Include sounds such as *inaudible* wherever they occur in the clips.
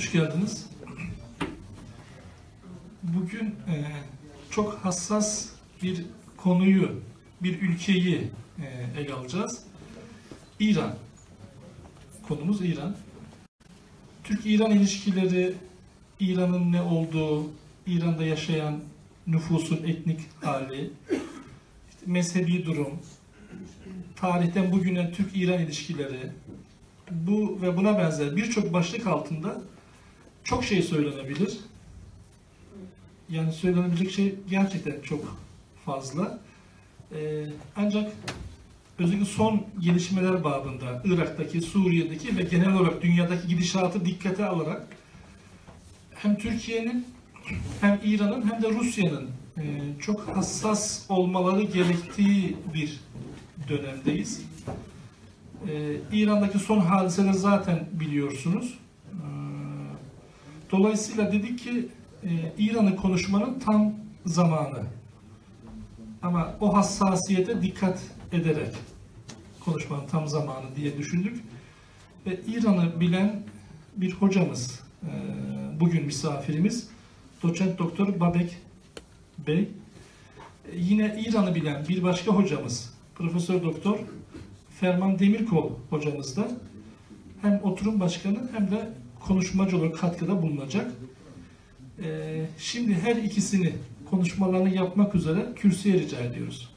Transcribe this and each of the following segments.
hoş geldiniz. Bugün e, çok hassas bir konuyu, bir ülkeyi e, ele alacağız. İran. Konumuz İran. Türk-İran ilişkileri, İran'ın ne olduğu, İran'da yaşayan nüfusun etnik hali, işte mezhebi durum, tarihten bugüne Türk-İran ilişkileri, bu ve buna benzer birçok başlık altında çok şey söylenebilir. Yani söylenebilecek şey gerçekten çok fazla. Ee, ancak özellikle son gelişmeler babında Irak'taki, Suriye'deki ve genel olarak dünyadaki gidişatı dikkate alarak hem Türkiye'nin hem İran'ın hem de Rusya'nın e, çok hassas olmaları gerektiği bir dönemdeyiz. Ee, İran'daki son hadiseleri zaten biliyorsunuz. Dolayısıyla dedik ki e, İran'ı konuşmanın tam zamanı. Ama o hassasiyete dikkat ederek konuşmanın tam zamanı diye düşündük. Ve İran'ı bilen bir hocamız, e, bugün misafirimiz, doçent doktor Babek Bey. E, yine İran'ı bilen bir başka hocamız, Profesör Doktor Ferman Demirkol hocamız da hem oturum başkanı hem de konuşmacı olarak katkıda bulunacak. Ee, şimdi her ikisini konuşmalarını yapmak üzere kürsüye rica ediyoruz.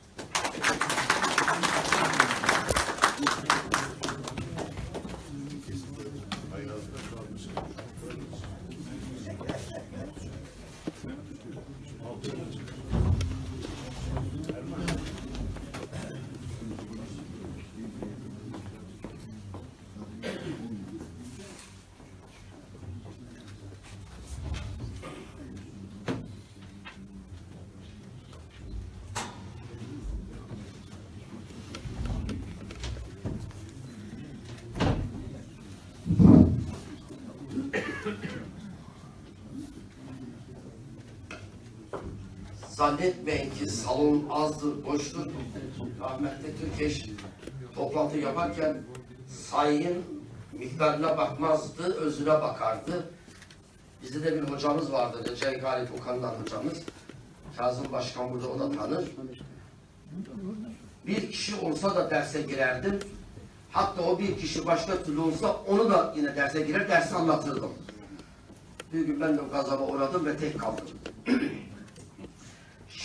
Zannetmeyin ki salon azdır, boştur. Rahmetli Türkeş toplantı yaparken sayın miktarına bakmazdı, özüne bakardı. Bizde de bir hocamız vardı, Recep Galip Okan'dan hocamız. Kazım Başkan burada o da tanır. Bir kişi olsa da derse girerdim. Hatta o bir kişi başka türlü olsa onu da yine derse girer, dersi anlatırdım. Bir gün ben de gazaba uğradım ve tek kaldım. *clears throat*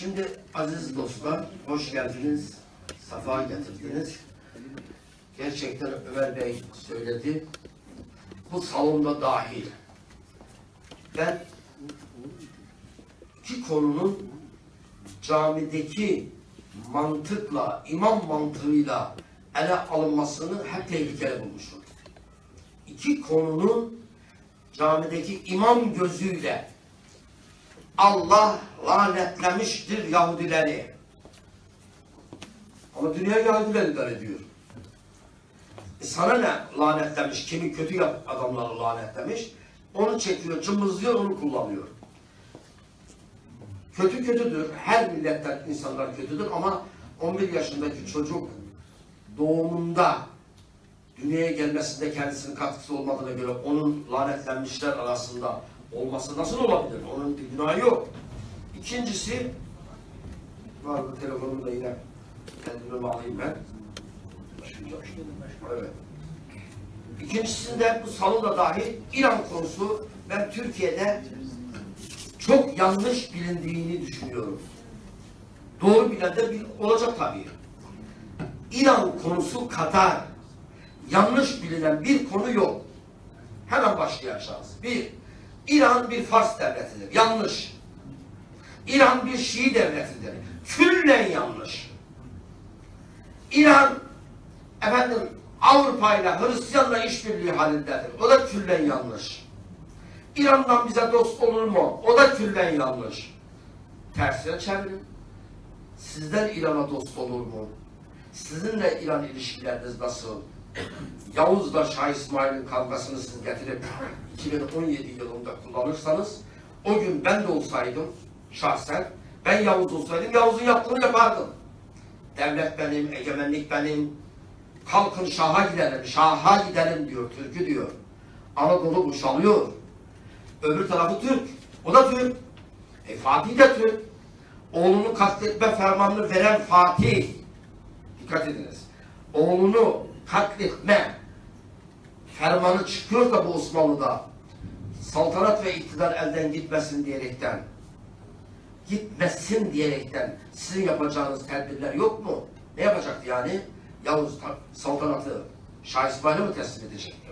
Şimdi aziz dostlar, hoş geldiniz, safa getirdiniz. Gerçekten Ömer Bey söyledi, bu salonda dahil. Ben iki konunun camideki mantıkla, imam mantığıyla ele alınmasını hep tehlikeli bulmuşum. İki konunun camideki imam gözüyle Allah lanetlemiştir Yahudileri. Ama dünya Yahudiler idare ediyor. E sana ne lanetlemiş, kimi kötü adamları lanetlemiş, onu çekiyor, cımbızlıyor, onu kullanıyor. Kötü kötüdür, her milletten insanlar kötüdür ama 11 yaşındaki çocuk doğumunda dünyaya gelmesinde kendisinin katkısı olmadığına göre onun lanetlenmişler arasında olması nasıl olabilir? Onun bir günahı yok. İkincisi var bu telefonumu da yine kendime bağlayayım ben. Evet. İkincisinde bu salonda dahil İran konusu ben Türkiye'de çok yanlış bilindiğini düşünüyorum. Doğru bilen de bir, olacak tabii. İran konusu kadar yanlış bilinen bir konu yok. Hemen başlayacağız. Bir, İran bir Fars devletidir. Yanlış. İran bir Şii devletidir. Küllen yanlış. İran efendim Avrupa ile Hristiyanla işbirliği halindedir. O da küllen yanlış. İran'dan bize dost olur mu? O da küllen yanlış. Tersine çevirin. Sizden İran'a dost olur mu? Sizinle İran ilişkileriniz nasıl? Yavuz'la Şah İsmail'in kavgasını siz getirip 2017 yılında kullanırsanız o gün ben de olsaydım şahsen ben Yavuz olsaydım Yavuz'un yaptığını yapardım. Devlet benim, egemenlik benim. Kalkın Şah'a gidelim, Şah'a gidelim diyor, Türkü diyor. Anadolu boşalıyor. Öbür tarafı Türk. O da Türk. E Fatih de Türk. Oğlunu katletme fermanını veren Fatih. Dikkat ediniz. Oğlunu katletme fermanı çıkıyor da bu Osmanlı'da saltanat ve iktidar elden gitmesin diyerekten gitmesin diyerekten sizin yapacağınız tedbirler yok mu? Ne yapacaktı yani? Yavuz ta- saltanatı Şah İsmail'e mi teslim edecekti?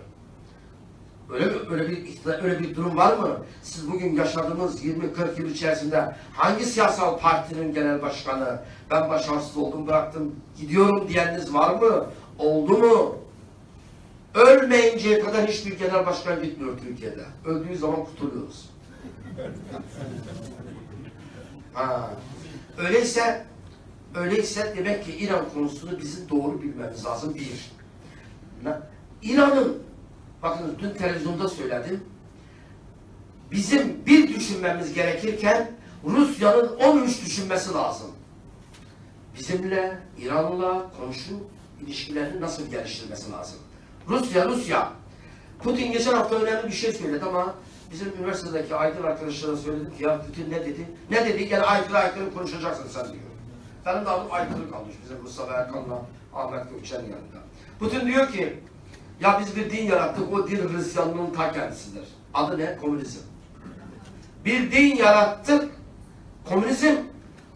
Öyle mi? Öyle bir iktidar, öyle bir durum var mı? Siz bugün yaşadığınız 20-40 yıl içerisinde hangi siyasal partinin genel başkanı ben başarısız oldum bıraktım gidiyorum diyeniniz var mı? Oldu mu? Ölmeyinceye kadar hiçbir genel başkan gitmiyor Türkiye'de. Öldüğü zaman kurtuluyoruz. Ha. Öyleyse öyleyse demek ki İran konusunu bizim doğru bilmemiz lazım bir. İran'ın bakın dün televizyonda söyledim. Bizim bir düşünmemiz gerekirken Rusya'nın 13 düşünmesi lazım. Bizimle, İran'la komşu ilişkilerini nasıl geliştirmesi lazım. Rusya, Rusya. Putin geçen hafta önemli bir şey söyledi ama bizim üniversitedeki aydın arkadaşlara söyledim ki ya Putin ne dedi? Ne dedi? Gene aykırı aykırı konuşacaksın sen diyor. Benim de adım aykırı kalmış bizim Mustafa Erkan'la Ahmet Gökçen'in yanında. Putin diyor ki ya biz bir din yarattık o din Hristiyanlığın ta kendisidir. Adı ne? Komünizm. Bir din yarattık komünizm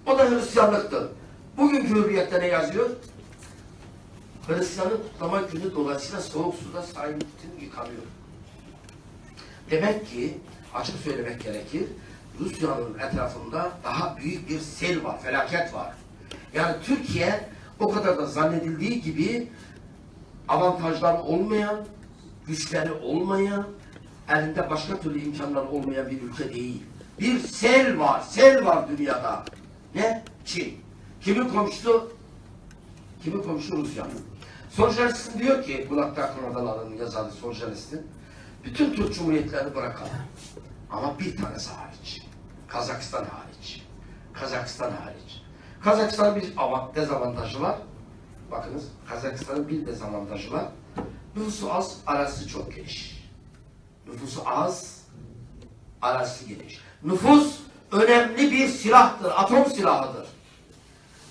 o da Hristiyanlıktır. Bugünkü hürriyette ne yazıyor? Hristiyan'ın kutlama günü dolayısıyla soğuk suda Putin yıkanıyor. Demek ki açık söylemek gerekir. Rusya'nın etrafında daha büyük bir sel var, felaket var. Yani Türkiye o kadar da zannedildiği gibi avantajlar olmayan, güçleri olmayan, elinde başka türlü imkanlar olmayan bir ülke değil. Bir sel var, sel var dünyada. Ne? Çin. Kimin komşusu? Kimin komşusu Rusya. Solzhenitsyn diyor ki, Bulakta Kanadaların yazarı Solzhenitsyn, bütün Türk Cumhuriyetlerini bırakalım. Ama bir tanesi hariç. Kazakistan hariç. Kazakistan hariç. Kazakistan'ın bir avant- dezavantajı var. Bakınız, Kazakistan'ın bir dezavantajı var. Nüfusu az, arazisi çok geniş. Nüfusu az, arazisi geniş. Nüfus önemli bir silahtır, atom silahıdır.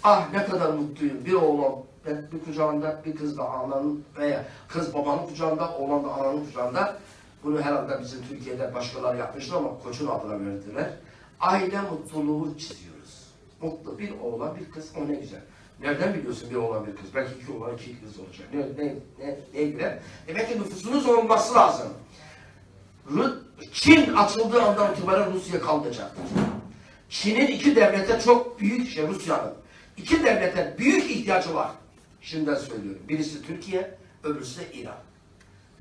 Ah ne kadar mutluyum. Bir oğlum ben bir kucağında, bir kız da ananın veya kız babanın kucağında, oğlan da ananın kucağında. Bunu herhalde bizim Türkiye'de başkaları yapmışlar ama koçun adına verdiler. Aile mutluluğu çiziyoruz. Mutlu bir oğlan, bir kız, o ne güzel. Nereden biliyorsun bir oğlan, bir kız? Belki iki oğlan, iki kız olacak. Ne, ne, ne, ne güzel. Demek ki nüfusunuz olması lazım. Çin açıldığı andan itibaren Rusya kalkacaktır. Çin'in iki devlete çok büyük, şey Rusya'nın iki devlete büyük ihtiyacı var. Şimdiden söylüyorum. Birisi Türkiye, öbürsü de İran.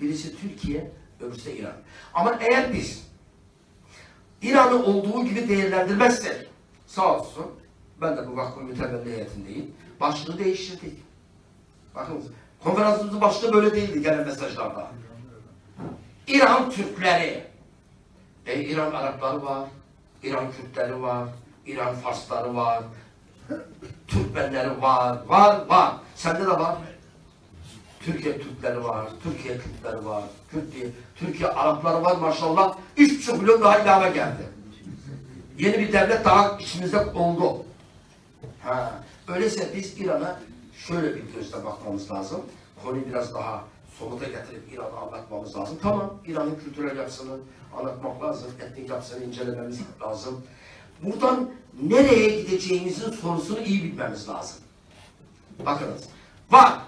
Birisi Türkiye, öbürsü de İran. Ama eğer biz İran'ı olduğu gibi değerlendirmezsek, sağ olsun, ben de bu vakfın mütevelli heyetindeyim, başlığı değiştirdik. Bakın, konferansımızın başlığı böyle değildi gelen mesajlarda. İran Türkleri, e, İran Arapları var, İran Kürtleri var, İran Farsları var, Türkmenleri var, var, var. Sende de var. Türkiye Türkleri var, Türkiye Kürtleri var, Kürt diye, Türkiye Arapları var maşallah. Üç buçuk milyon daha ilave geldi. Yeni bir devlet daha içimizde oldu. Ha. Öyleyse biz İran'a şöyle bir gözle bakmamız lazım. Konuyu biraz daha somuta getirip İran'ı anlatmamız lazım. Tamam, İran'ın kültürel yapısını anlatmak lazım, etnik yapısını incelememiz lazım. Buradan nereye gideceğimizin sorusunu iyi bilmemiz lazım. Bakınız, var.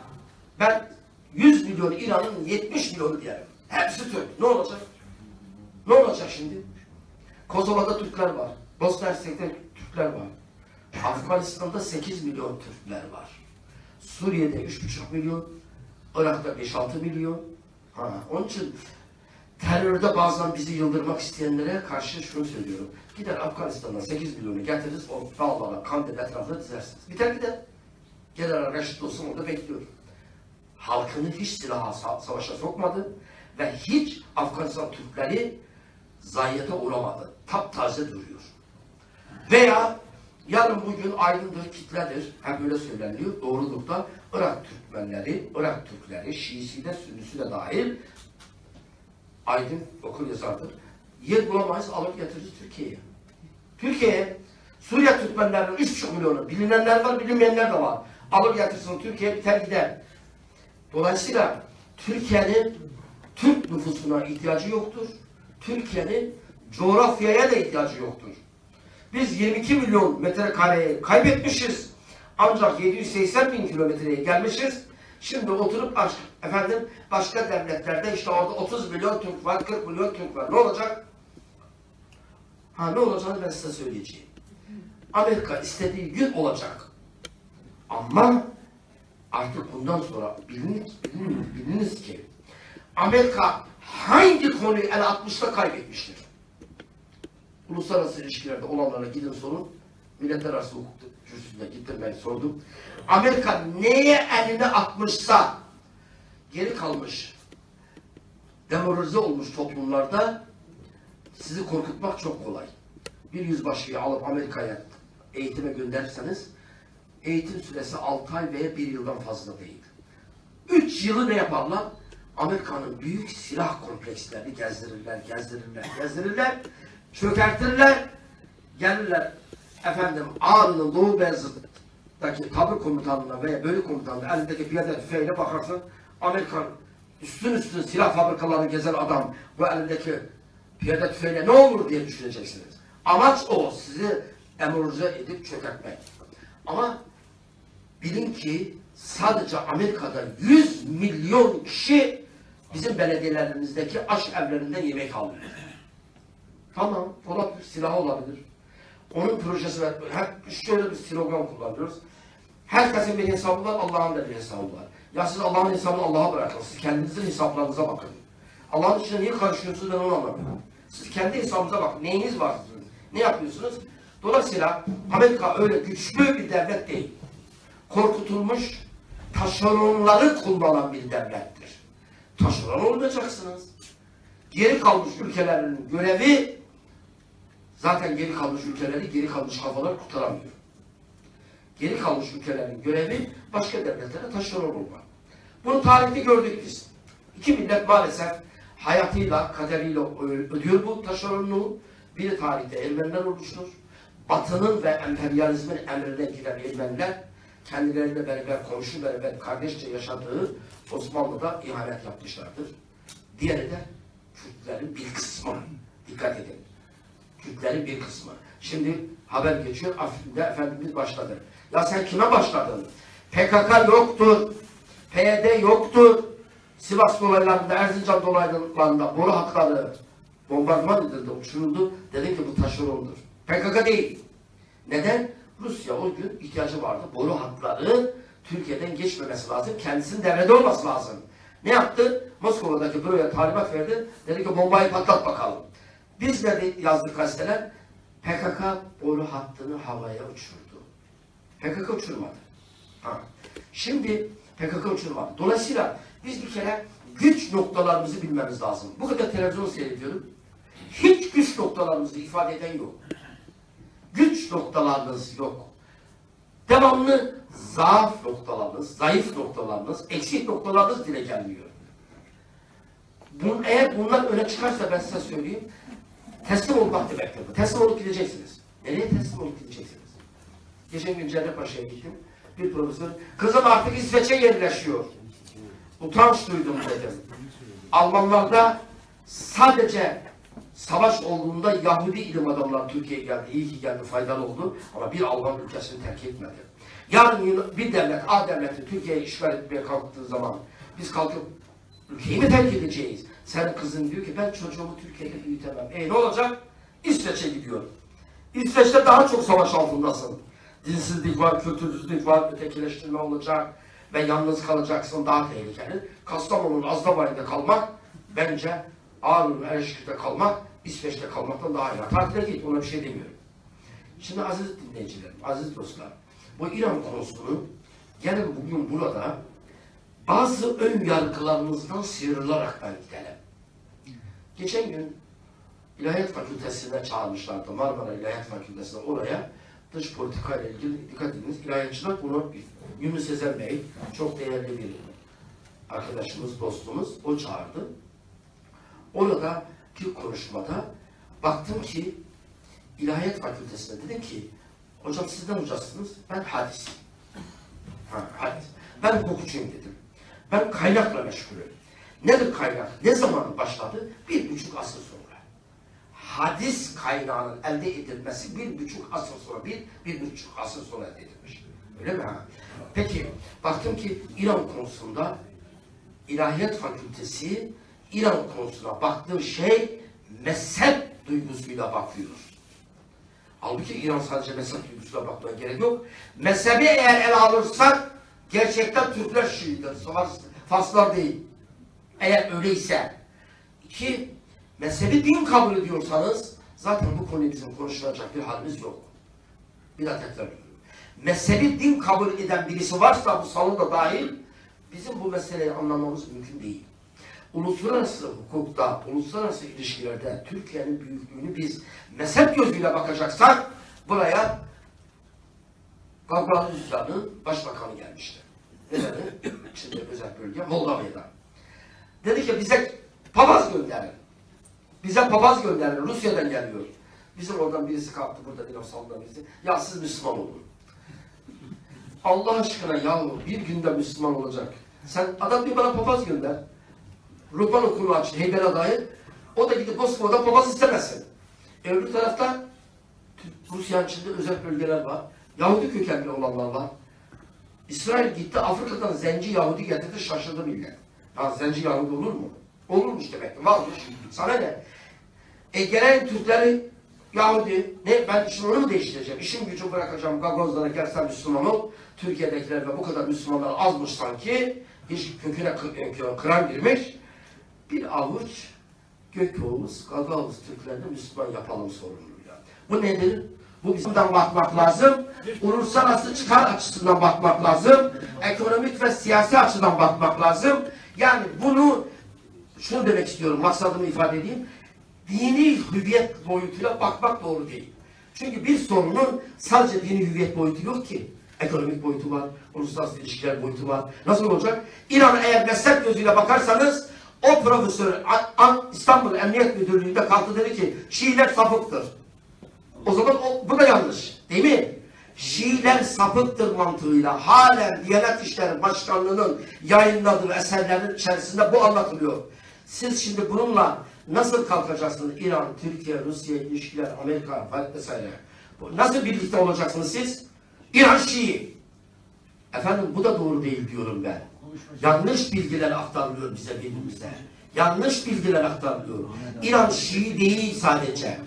Ben 100 milyon İran'ın 70 milyonu diyelim. Hepsi Türk. Ne olacak? Ne olacak şimdi? Kosova'da Türkler var. Bosna Hersek'te Türkler var. Afganistan'da 8 milyon Türkler var. Suriye'de 3,5 milyon. Irak'ta 5-6 milyon. Ha, onun için terörde bazen bizi yıldırmak isteyenlere karşı şunu söylüyorum. Gider Afganistan'dan 8 milyonu getiririz, o dağlara, Kandil etrafına dizersiniz. Biter gider. General Reşit olsun orada bekliyor. Halkını hiç silaha sa- savaşa sokmadı ve hiç Afganistan Türkleri zayiate uğramadı. Taptaze duruyor. Veya yarın bugün aydındır, kitledir, hep böyle söyleniyor, doğrudur da Irak Türkmenleri, Irak Türkleri, Şiisi de, Sünnisi de dahil aydın okul yazardır. yer bulamayız alıp getiririz Türkiye'ye. Türkiye'ye Suriye Türkmenlerinin 3,5 milyonu bilinenler var bilinmeyenler de var. Alır getirsin Türkiye biter gider. Dolayısıyla Türkiye'nin Türk nüfusuna ihtiyacı yoktur. Türkiye'nin coğrafyaya da ihtiyacı yoktur. Biz 22 milyon metrekareyi kaybetmişiz. Ancak 780 bin kilometreye gelmişiz. Şimdi oturup baş, efendim başka devletlerde işte orada 30 milyon Türk var, 40 milyon Türk var. Ne olacak? Ha ne olacağını ben size söyleyeceğim. Amerika istediği gün olacak. Ama artık bundan sonra biliniz, biliniz, biliniz ki Amerika hangi konuyu el atmışsa kaybetmiştir. Uluslararası ilişkilerde olanlara gidin sorun. Milletler arası hukuk kürsüsüne gittim ben sordum. Amerika neye elini atmışsa geri kalmış demoralize olmuş toplumlarda sizi korkutmak çok kolay. Bir yüzbaşıyı alıp Amerika'ya eğitime gönderirseniz eğitim süresi 6 ay veya 1 yıldan fazla değil. 3 yılı ne yaparlar? Amerika'nın büyük silah komplekslerini gezdirirler, gezdirirler, gezdirirler, çökertirler, gelirler efendim Ağrı'nın Doğu Beyazıt'taki tabur komutanına veya bölük komutanına elindeki piyade tüfeğiyle bakarsın Amerikan üstün üstün silah fabrikalarını gezen adam bu elindeki piyade tüfeğiyle ne olur diye düşüneceksiniz. Amaç o, sizi emorize edip çökertmek. Ama bilin ki sadece Amerika'da 100 milyon kişi bizim belediyelerimizdeki aş evlerinden yemek alıyor. Tamam, olabilir, silah olabilir. Onun projesi şöyle bir slogan kullanıyoruz. Herkesin bir hesabı var, Allah'ın da bir hesabı var. Ya siz Allah'ın hesabını Allah'a bırakın. Siz kendinizin hesaplarınıza bakın. Allah'ın içine niye karışıyorsunuz ben onu anlamıyorum. Siz kendi hesabınıza bakın. Neyiniz var sizin? Ne yapıyorsunuz? Dolayısıyla Amerika öyle güçlü bir devlet değil. Korkutulmuş taşeronları kullanan bir devlettir. Taşeron olmayacaksınız. Geri kalmış ülkelerin görevi zaten geri kalmış ülkeleri geri kalmış kafalar kurtaramıyor. Geri kalmış ülkelerin görevi başka devletlere taşeron olmak. Bunu tarihte gördük biz. İki millet maalesef hayatıyla, kaderiyle ödüyor bu taşeronluğu. Biri tarihte Ermeniler olmuştur. Batı'nın ve emperyalizmin emrine giren Ermeniler kendileriyle beraber komşu beraber kardeşçe yaşadığı Osmanlı'da ihanet yapmışlardır. Diğeri de Kürtlerin bir kısmı. Dikkat edin. Kürtlerin bir kısmı. Şimdi haber geçiyor. Afrin'de Efendimiz başladı. Ya sen kime başladın? PKK yoktur. PYD yoktur. Sivas dolaylarında, Erzincan dolaylarında boru hatları bombardıman edildi, uçuruldu. Dedi ki bu taşerondur. PKK değil. Neden? Rusya o gün ihtiyacı vardı. Boru hatları Türkiye'den geçmemesi lazım. Kendisinin devrede olması lazım. Ne yaptı? Moskova'daki büroya talimat verdi. Dedi ki bombayı patlat bakalım. Biz ne yazdık gazeteler? PKK boru hattını havaya uçurdu. PKK uçurmadı. Ha. Şimdi PKK uçurmadı. Dolayısıyla biz bir kere güç noktalarımızı bilmemiz lazım. Bu kadar televizyon seyrediyorum. Hiç güç noktalarımızı ifade eden yok. Güç noktalarınız yok. Devamlı zaaf noktalarınız, zayıf noktalarınız, eksik noktalarınız dile gelmiyor. Bun, eğer bunlar öne çıkarsa ben size söyleyeyim, teslim olmak demektir. Teslim olup gideceksiniz. Nereye teslim olup gideceksiniz? Geçen gün Cerrahpaşa'ya gittim. Bir profesör, kızım artık İsveç'e yerleşiyor. Utanç duydum dedim. Almanlarda sadece savaş olduğunda Yahudi ilim adamlar Türkiye'ye geldi. İyi ki geldi, faydalı oldu. Ama bir Alman ülkesini terk etmedi. Yarın bir devlet, A devleti Türkiye'yi işgal etmeye kalktığı zaman biz kalkıp ülkeyi mi terk edeceğiz? Senin kızın diyor ki ben çocuğumu Türkiye'de büyütemem. E ne olacak? İsveç'e gidiyor. İsveç'te daha çok savaş altındasın. Dinsizlik var, kültürsüzlük var, ötekileştirme olacak ve yalnız kalacaksın daha tehlikeli. Kastamonu'nun Azdavay'da kalmak bence Ağrı'nın Erişkir'de kalmak İsveç'te kalmaktan daha iyi. Tatile git, ona bir şey demiyorum. Şimdi aziz dinleyicilerim, aziz dostlar, bu İran konusunu gelin bugün burada bazı ön yargılarımızdan sıyrılarak ben gidelim. Geçen gün İlahiyat Fakültesi'ne çağırmışlardı. Marmara İlahiyat Fakültesi'ne oraya dış politika ile ilgili dikkat ediniz. İlahiyatçılar bunu Yunus Sezer Bey çok değerli bir arkadaşımız, dostumuz o çağırdı. Oradaki konuşmada Baktım ki İlahiyat Fakültesi'nde dedim ki hocam sizden hocasınız ben hadis. Ha, hadis. Ben hukukçuyum dedim. Ben kaynakla meşgulüm. Nedir kaynak? Ne zaman başladı? Bir buçuk asır. Hadis kaynağının elde edilmesi bir buçuk asır sonra, bir, bir buçuk asır sonra elde edilmiş. Öyle mi ha? Peki, baktım ki İran konusunda İlahiyat Fakültesi İran konusuna baktığı şey mezhep duygusuyla bakıyor. Halbuki İran sadece mezhep duygusuyla bakmaya gerek yok. Mezhebi eğer ele alırsak gerçekten Türkler Şii'dir. Fars, Farslar değil. Eğer öyleyse. İki, mezhebi din kabul ediyorsanız zaten bu konuyu bizim konuşulacak bir halimiz yok. Bir daha tekrar. Mezhebi din kabul eden birisi varsa bu salonda dahil bizim bu meseleyi anlamamız mümkün değil. Uluslararası hukukta, uluslararası ilişkilerde Türkiye'nin büyüklüğünü biz mezhep gözüyle bakacaksak buraya Gagalızya'nın başbakanı gelmişti. Ne dedi? Şimdi özel bölge Moldova'da. Dedi ki bize papaz gönderin. Bize papaz gönderin. Rusya'dan geliyor. Bizim oradan birisi kalktı burada bir salonda birisi. Ya siz Müslüman olun. Allah aşkına yahu bir günde Müslüman olacak. Sen adam bir bana papaz gönder. Ruhban okulu aç Heybel adayı. O da gidip Moskova'da papaz istemesin. E öbür tarafta Rusya içinde özel bölgeler var. Yahudi kökenli olanlar var. İsrail gitti Afrika'dan zenci Yahudi getirdi şaşırdı millet. Ya zenci Yahudi olur mu? Olurmuş demek ki. Varmış. Sana ne? E gelen Türkleri Yahudi, ne ben onu mu değiştireceğim? İşim gücü bırakacağım, gagozlara gelsem Müslüman ol. Türkiye'dekiler ve bu kadar Müslümanlar azmış sanki. Hiç köküne kı- kıran girmiş. Bir avuç Gökoğuz, Gagavuz Türklerini Müslüman yapalım sorunuyla. Bu nedir? Bu bizimden bakmak lazım. Uluslararası çıkar açısından bakmak lazım. Ekonomik ve siyasi açıdan bakmak lazım. Yani bunu şunu demek istiyorum, maksadımı ifade edeyim. Dini hüviyet boyutuyla bakmak doğru değil. Çünkü bir sorunun sadece dini hüviyet boyutu yok ki. Ekonomik boyutu var, uluslararası ilişkiler boyutu var. Nasıl olacak? İran'a eğer mezhep gözüyle bakarsanız o profesör İstanbul Emniyet Müdürlüğü'nde kalktı dedi ki Şiiler sapıktır. O zaman o, bu da yanlış. Değil mi? Şiiler sapıktır mantığıyla halen Diyanet İşleri Başkanlığı'nın yayınladığı eserlerin içerisinde bu anlatılıyor. Siz şimdi bununla nasıl kalkacaksınız? İran, Türkiye, Rusya ilişkiler, Amerika vesaire. Nasıl birlikte olacaksınız siz? İran Şii. Efendim bu da doğru değil diyorum ben. Yanlış bilgiler aktarılıyor bize birbirimize. Yanlış bilgiler aktarılıyor. İran Şii değil sadece.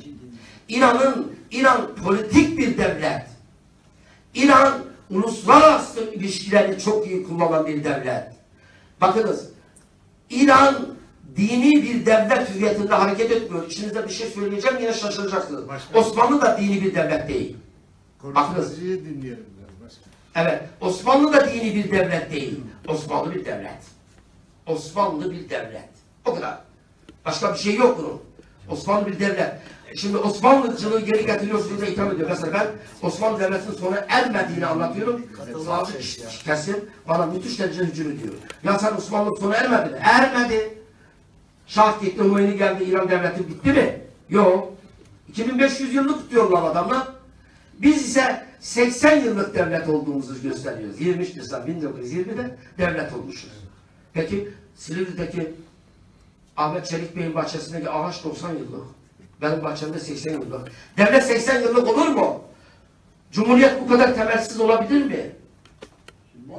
İran'ın İran politik bir devlet. İran uluslararası ilişkilerini çok iyi kullanan bir devlet. Bakınız İran dini bir devlet hüviyetinde hareket etmiyor. İçinizde bir şey söyleyeceğim yine şaşıracaksınız. Başka- Osmanlı da dini bir devlet değil. Konuşmacıyı dinleyelim. Evet, Osmanlı da dini bir devlet değil. Osmanlı bir devlet. Osmanlı bir devlet. O kadar. Başka bir şey yok bunun. Osmanlı bir devlet. Şimdi Osmanlıcılığı geri getiriyorsunuz da itham ediyor. Mesela ben Osmanlı Devleti'nin sona ermediğini anlatıyorum. Savcı kesim bana müthiş derece hücum ediyor. Ya sen Osmanlı sona ermedi mi? Ermedi. Şah gitti, Hümeyni geldi, İran devleti bitti mi? Yok. 2500 yıllık tutuyorlar adamlar. Biz ise 80 yıllık devlet olduğumuzu gösteriyoruz. 23 Nisan 1920'de devlet olmuşuz. Peki Silivri'deki Ahmet Çelik Bey'in bahçesindeki ağaç 90 yıllık. Benim bahçemde 80 yıllık. Devlet 80 yıllık olur mu? Cumhuriyet bu kadar temelsiz olabilir mi?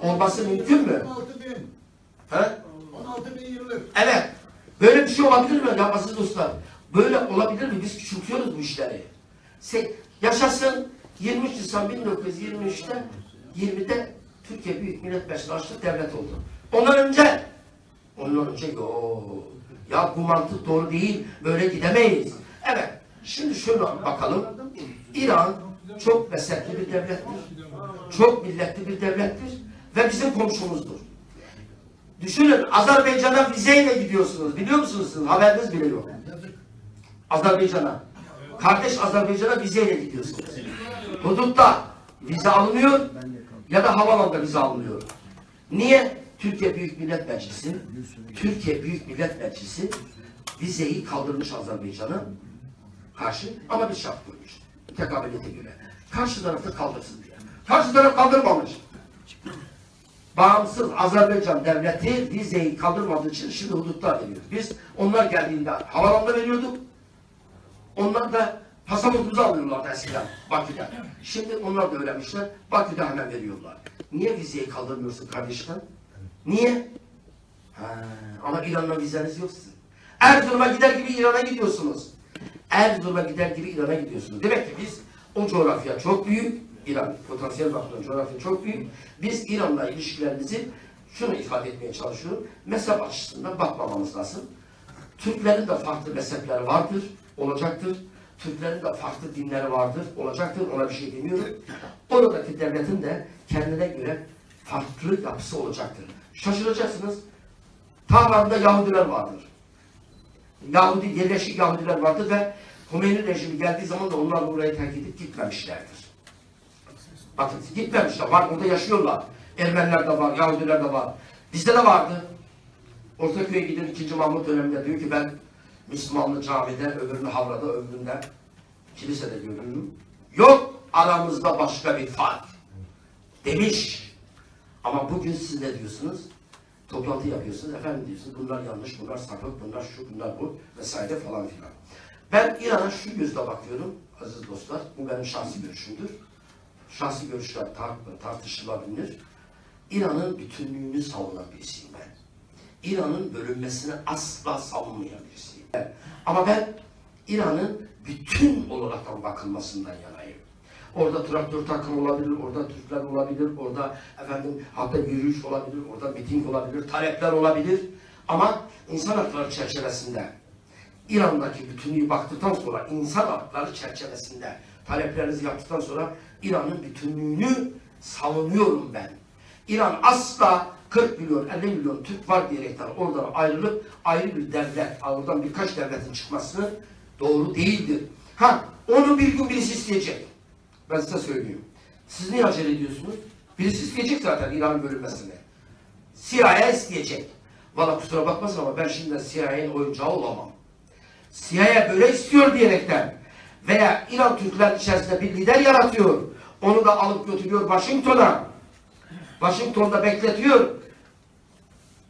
Olması mümkün mü? 16 bin. He? 16 bin yıllık. Evet. Böyle bir şey olabilir mi yapmasız dostlar? Böyle olabilir mi? Biz küçültüyoruz bu işleri. Se yaşasın 23 Nisan 1923'te 20'de Türkiye Büyük Millet Meclisi açtı devlet oldu. Ondan önce ondan önce yok. Ya bu mantık doğru değil. Böyle gidemeyiz. Evet. Şimdi şunu bakalım. İran çok mezhepli bir devlettir. Çok milletli bir devlettir. Ve bizim komşumuzdur. Düşünün Azerbaycan'a vizeyle gidiyorsunuz. Biliyor musunuz siz? Haberiniz bile yok. Azerbaycan'a. Kardeş Azerbaycan'a vizeyle gidiyorsunuz. Hudutta vize alınıyor ya da havalanda vize alınıyor. Niye? Türkiye Büyük Millet Meclisi, Türkiye Büyük Millet Meclisi vizeyi kaldırmış Azerbaycan'a. karşı ama bir şart koymuş. Tekabiliyete göre. Karşı tarafta kaldırsın diye. Karşı taraf kaldırmamış. Bağımsız Azerbaycan devleti vizeyi kaldırmadığı için şimdi hudutlar veriyor. Biz onlar geldiğinde havalanda veriyorduk. Onlar da pasaportumuzu alıyorlardı eskiden Bakü'den. Şimdi onlar da öğrenmişler. Bakü'de hemen veriyorlar. Niye vizeyi kaldırmıyorsun kardeşim? Niye? Ha, ama İran'la vizeniz yok sizin. Erzurum'a gider gibi İran'a gidiyorsunuz. Erzurum'a gider gibi İran'a gidiyorsunuz. Demek ki biz o coğrafya çok büyük. İran potansiyel bakımdan coğrafya çok büyük. Biz İran'la ilişkilerimizi şunu ifade etmeye çalışıyorum. Mezhep açısından bakmamamız lazım. Türklerin de farklı mezhepleri vardır, olacaktır. Türklerin de farklı dinleri vardır, olacaktır. Ona bir şey demiyorum. Oradaki devletin de kendine göre farklı yapısı olacaktır. Şaşıracaksınız. Tahran'da Yahudiler vardır. Yahudi, yerleşik Yahudiler vardır ve Hümeyni rejimi geldiği zaman da onlar burayı terk edip gitmemişlerdir. Bakın gitmemişler. Var orada yaşıyorlar. Ermeniler de var, Yahudiler de var. Bizde de vardı. Ortaköy'e gidin 2. Mahmut döneminde diyor ki ben Müslümanlı camide, öbürünü havrada, öbüründe kilisede görüyorum. Yok aramızda başka bir fark. Demiş. Ama bugün siz ne diyorsunuz? Toplantı yapıyorsunuz. Efendim diyorsunuz bunlar yanlış, bunlar sapık, bunlar şu, bunlar bu vesaire falan filan. Ben İran'a şu gözle bakıyorum aziz dostlar. Bu benim şahsi görüşümdür. Şahsi görüşler tar- tartışılabilir. İran'ın bütünlüğünü savunan birisiyim ben. İran'ın bölünmesini asla savunmayan birisiyim. Ama ben İran'ın bütün olaraktan bakılmasından yanayım. Orada traktör takım olabilir, orada Türkler olabilir, orada efendim hatta yürüyüş olabilir, orada miting olabilir, talepler olabilir. Ama insan hakları çerçevesinde İran'daki bütünlüğü baktıktan sonra insan hakları çerçevesinde taleplerinizi yaptıktan sonra İran'ın bütünlüğünü savunuyorum ben. İran asla 40 milyon, 50 milyon Türk var diyerekten oradan ayrılıp ayrı bir devlet, oradan birkaç devletin çıkmasını doğru değildir. Ha, onu bir gün birisi isteyecek. Ben size söyleyeyim. Siz niye acele ediyorsunuz? Birisi isteyecek zaten İran'ın bölünmesini. CIA isteyecek. Valla kusura bakmasın ama ben şimdi CIA'nin oyuncağı olamam. CIA böyle istiyor diyerekten veya İran Türkler içerisinde bir lider yaratıyor. Onu da alıp götürüyor Washington'a. Washington'da bekletiyor.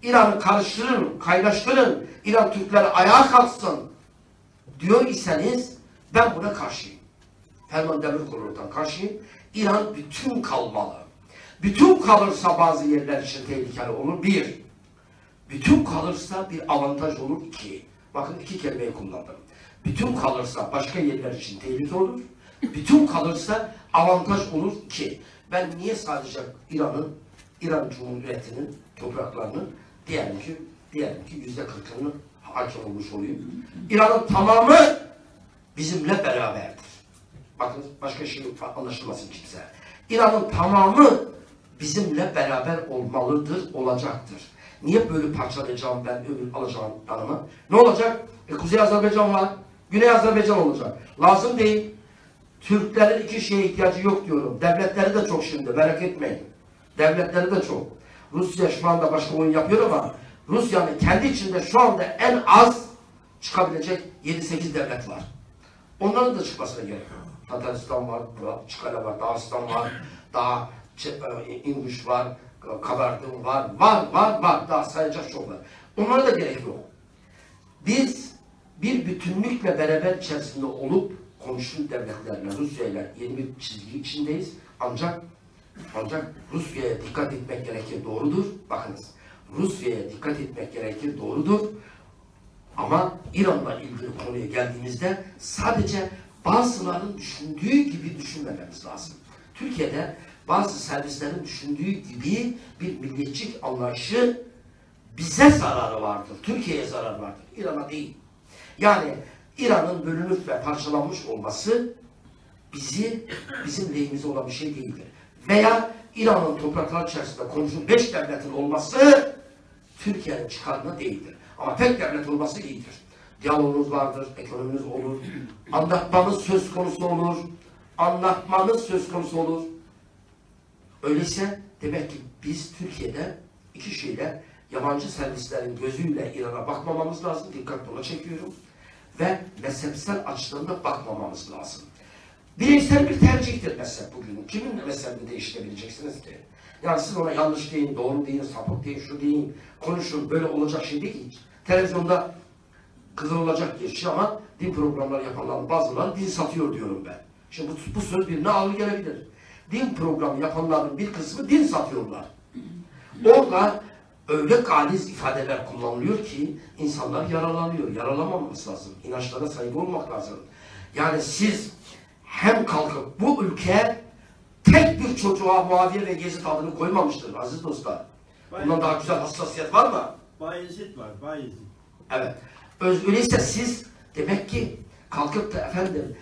İran'ı karıştırın, kaynaştırın. İran Türkleri ayağa kalksın diyor iseniz ben buna karşıyım. Ferman Demirkol'dan karşıyım. İran bütün kalmalı. Bütün kalırsa bazı yerler için tehlikeli olur. Bir, bütün kalırsa bir avantaj olur. iki. Bakın iki kelimeyi kullandım. Bütün kalırsa başka yerler için tehlike olur. Bütün kalırsa avantaj olur ki ben niye sadece İran'ın, İran Cumhuriyeti'nin topraklarının diyelim ki diyelim ki yüzde kırkını hakim olmuş olayım. İran'ın tamamı bizimle beraberdir. Bakın başka şey anlaşılmasın kimse. İran'ın tamamı bizimle beraber olmalıdır, olacaktır. Niye böyle parçalayacağım ben, öbür alacağım yanıma? Ne olacak? E, Kuzey Azerbaycan var, Güney Azerbaycan olacak. Lazım değil. Türklerin iki şeye ihtiyacı yok diyorum. Devletleri de çok şimdi, merak etmeyin. Devletleri de çok. Rusya şu anda başka oyun yapıyor ama Rusya'nın kendi içinde şu anda en az çıkabilecek 7-8 devlet var. Onların da çıkmasına gerek yok. Tataristan var, Çikale var, Dağıstan var, daha e, İnguş var, Kabardın var, var, var, var. Daha sayacak çok var. Onlara da gerek yok. Biz bir bütünlükle beraber içerisinde olup komşu devletlerle, Rusya ile yeni bir çizgi içindeyiz. Ancak ancak Rusya'ya dikkat etmek gerekir, doğrudur. Bakınız, Rusya'ya dikkat etmek gerekir, doğrudur. Ama İran'la ilgili konuya geldiğimizde sadece bazıların düşündüğü gibi düşünmememiz lazım. Türkiye'de bazı servislerin düşündüğü gibi bir milliyetçilik anlayışı bize zararı vardır. Türkiye'ye zararı vardır. İran'a değil. Yani İran'ın bölünüp ve parçalanmış olması bizi bizim lehimize olan bir şey değildir. Veya İran'ın topraklar içerisinde komşu beş devletin olması Türkiye'nin çıkarına değildir. Ama tek devlet olması iyidir. Diyalogunuz vardır, ekonominiz olur, anlatmanız söz konusu olur, anlatmanız söz konusu olur. Öyleyse demek ki biz Türkiye'de iki şeyle yabancı servislerin gözüyle İran'a bakmamamız lazım. Dikkat ona çekiyorum. Ve mezhepsel açıdan da bakmamamız lazım. Bireysel bir tercihtir mezhep bugün. Kimin mezhebini değiştirebileceksiniz ki? Yani siz ona yanlış deyin, doğru deyin, sapık deyin, şu deyin, konuşun. Böyle olacak şey değil. Televizyonda kızıl olacak diye şey ama din programları yapanların bazıları din satıyor diyorum ben. Şimdi bu, bu söz birine ağır gelebilir. Din programı yapanların bir kısmı din satıyorlar. Orada öyle galiz ifadeler kullanılıyor ki insanlar yaralanıyor. Yaralanmaması lazım. İnançlara saygı olmak lazım. Yani siz hem kalkıp bu ülke tek bir çocuğa Muaviye ve Gezid adını koymamıştır aziz dostlar. Bundan daha güzel hassasiyet var mı? Bayezid var, Bayezid. Evet. Öz, öyleyse siz demek ki kalkıp da efendim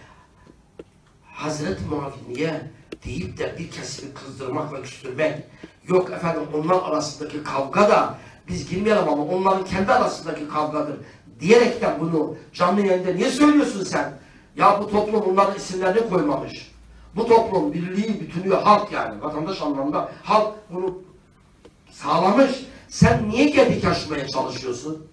Hazreti Muaviye deyip de bir kesimi kızdırmak ve küstürmek yok efendim onlar arasındaki kavga da biz girmeyelim ama onların kendi arasındaki kavgadır diyerekten bunu canlı yayında niye söylüyorsun sen? Ya bu toplum onların isimlerini koymamış. Bu toplum birliği, bütünlüğü, halk yani vatandaş anlamında halk bunu sağlamış. Sen niye gedik aşmaya çalışıyorsun?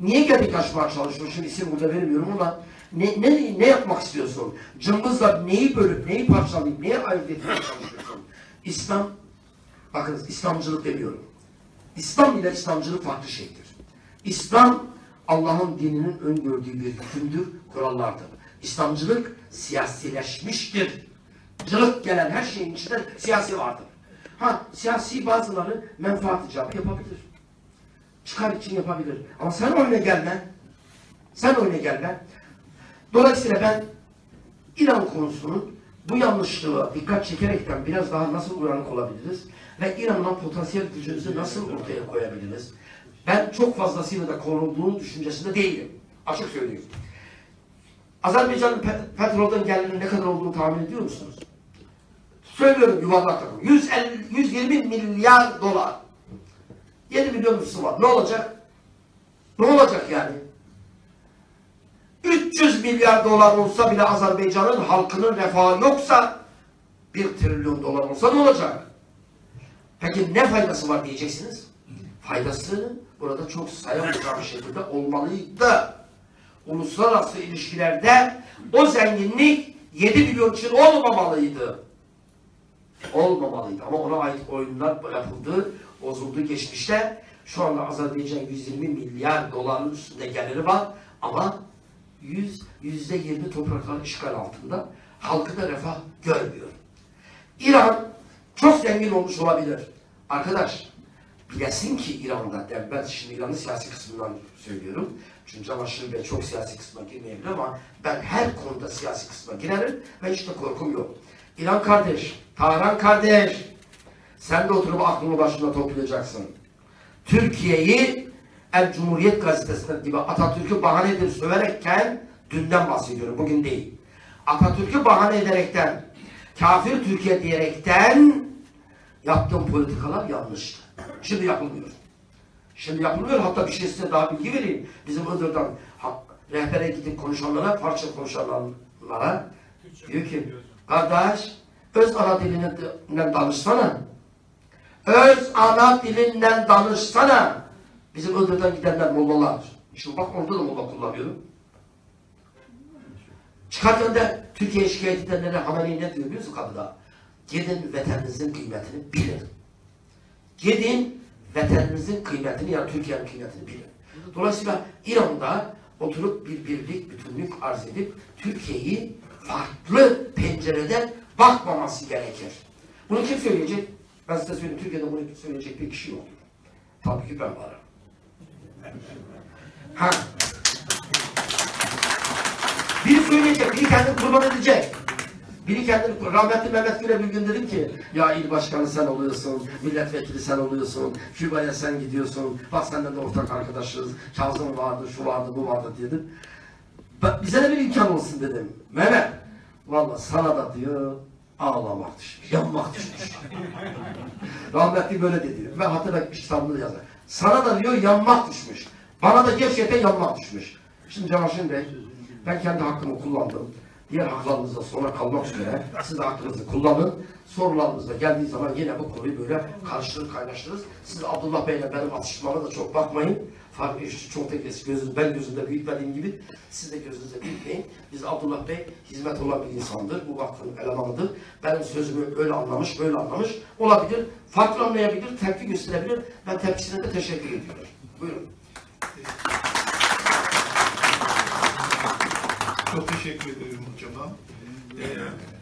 Niye gedik aşmaya çalışıyorsun? Şimdi isim burada vermiyorum ama ne, ne, ne yapmak istiyorsun? Cımbızla neyi bölüp, neyi parçalayıp, neyi ayırt etmeye çalışıyorsun? İslam, bakınız İslamcılık demiyorum. İslam ile İslamcılık farklı şeydir. İslam Allah'ın dininin öngördüğü bir hükümdür, kurallardır. İslamcılık siyasileşmiştir. Cılık gelen her şeyin içinde siyasi vardır. Ha, siyasi bazıları menfaat icabı yapabilir. Çıkar için yapabilir. Ama sen oyuna gelme. Sen oyuna gelme. Dolayısıyla ben İran konusunun bu yanlışlığı dikkat çekerekten biraz daha nasıl uyanık olabiliriz ve İran'dan potansiyel gücümüzü nasıl ortaya koyabiliriz? Ben çok fazlasıyla da konulduğunu düşüncesinde değilim. Açık söyleyeyim. Azerbaycan'ın pe- petrolden gelirinin ne kadar olduğunu tahmin ediyor musunuz? Söylüyorum yuvarlak rakam. 150, 120 milyar dolar. 7 milyon nüfusu var. Ne olacak? Ne olacak yani? 300 milyar dolar olsa bile Azerbaycan'ın halkının refahı yoksa 1 trilyon dolar olsa ne olacak? Peki ne faydası var diyeceksiniz? Faydası burada çok sayamayacağım şekilde olmalıydı. Uluslararası ilişkilerde o zenginlik 7 milyon için olmamalıydı. Olmamalıydı ama ona ait oyunlar yapıldı, bozuldu geçmişte. Şu anda Azerbaycan 120 milyar doların üstünde geliri var ama 100, yüzde 20 topraklar işgal altında. Halkı da refah görmüyor. İran çok zengin olmuş olabilir. Arkadaş, bilesin ki İran'da, ben şimdi İran'ın siyasi kısmından söylüyorum. Çünkü Camaşır Bey çok siyasi kısma girmeyebilir ama ben her konuda siyasi kısma girerim ve hiç de korkum yok. İran kardeş, Tahran kardeş, sen de oturup aklını başına toplayacaksın. Türkiye'yi El Cumhuriyet gazetesinde gibi Atatürk'ü bahane edip söverekken dünden bahsediyorum, bugün değil. Atatürk'ü bahane ederekten, kafir Türkiye diyerekten yaptığım politikalar yanlıştı. Şimdi yapılmıyor. Şimdi yapılmıyor. Hatta bir şey size daha bilgi vereyim. Bizim Iğdır'dan rehbere gidip konuşanlara, parça konuşanlara diyor ki kardeş öz ana dilinden danışsana. Öz ana dilinden danışsana. Bizim Iğdır'dan gidenler mollalar. Şimdi bak orada da molla kullanıyorum. Çıkarken de Türkiye'ye şikayet edenlere Hamani ne diyor musun kapıda? Gidin vatanınızın kıymetini bilin. Gidin vatanınızın kıymetini yani Türkiye'nin kıymetini bilin. Dolayısıyla İran'da oturup bir birlik, bütünlük arz edip Türkiye'yi farklı pencereden bakmaması gerekir. Bunu kim söyleyecek? Ben size söyleyeyim, Türkiye'de bunu söyleyecek bir kişi yoktur. Tabii ki ben varım. Ha. Biri söyleyecek, biri kendini kurban edecek. Biri kendini, rahmetli Mehmet Güle bir gün dedim ki, ya il başkanı sen oluyorsun, milletvekili sen oluyorsun, Küba'ya sen gidiyorsun, bak senden de ortak arkadaşız, Kazım vardı, şu vardı, bu vardı dedim. Bize de bir imkan olsun dedim. Mehmet, valla sana da diyor, ağlamak düşmüş, yanmak *laughs* düşmüş. Rahmetli böyle dedi. Ve hatırla kitabında yazar. Sana da diyor yanmak düşmüş. Bana da gerçekten yanmak düşmüş. Şimdi Cemaşin Bey, ben kendi hakkımı kullandım. Diğer haklarınızda sonra kalmak üzere siz de hakkınızı kullanın. Sorularınız da geldiği zaman yine bu konuyu böyle karıştırır kaynaştırırız. Siz Abdullah Bey'le benim atışmama da çok bakmayın. Farklı iş çok da kes gözünüz ben gözümde büyütmediğim gibi siz de gözünüzde büyütmeyin. Biz Abdullah Bey hizmet olan bir insandır. Bu vakfın elemanıdır. Benim sözümü öyle anlamış, böyle anlamış. Olabilir. Farklı anlayabilir, tepki gösterebilir. Ben tepkisine de teşekkür ediyorum. Buyurun. Çok teşekkür ediyorum hocama. Ee,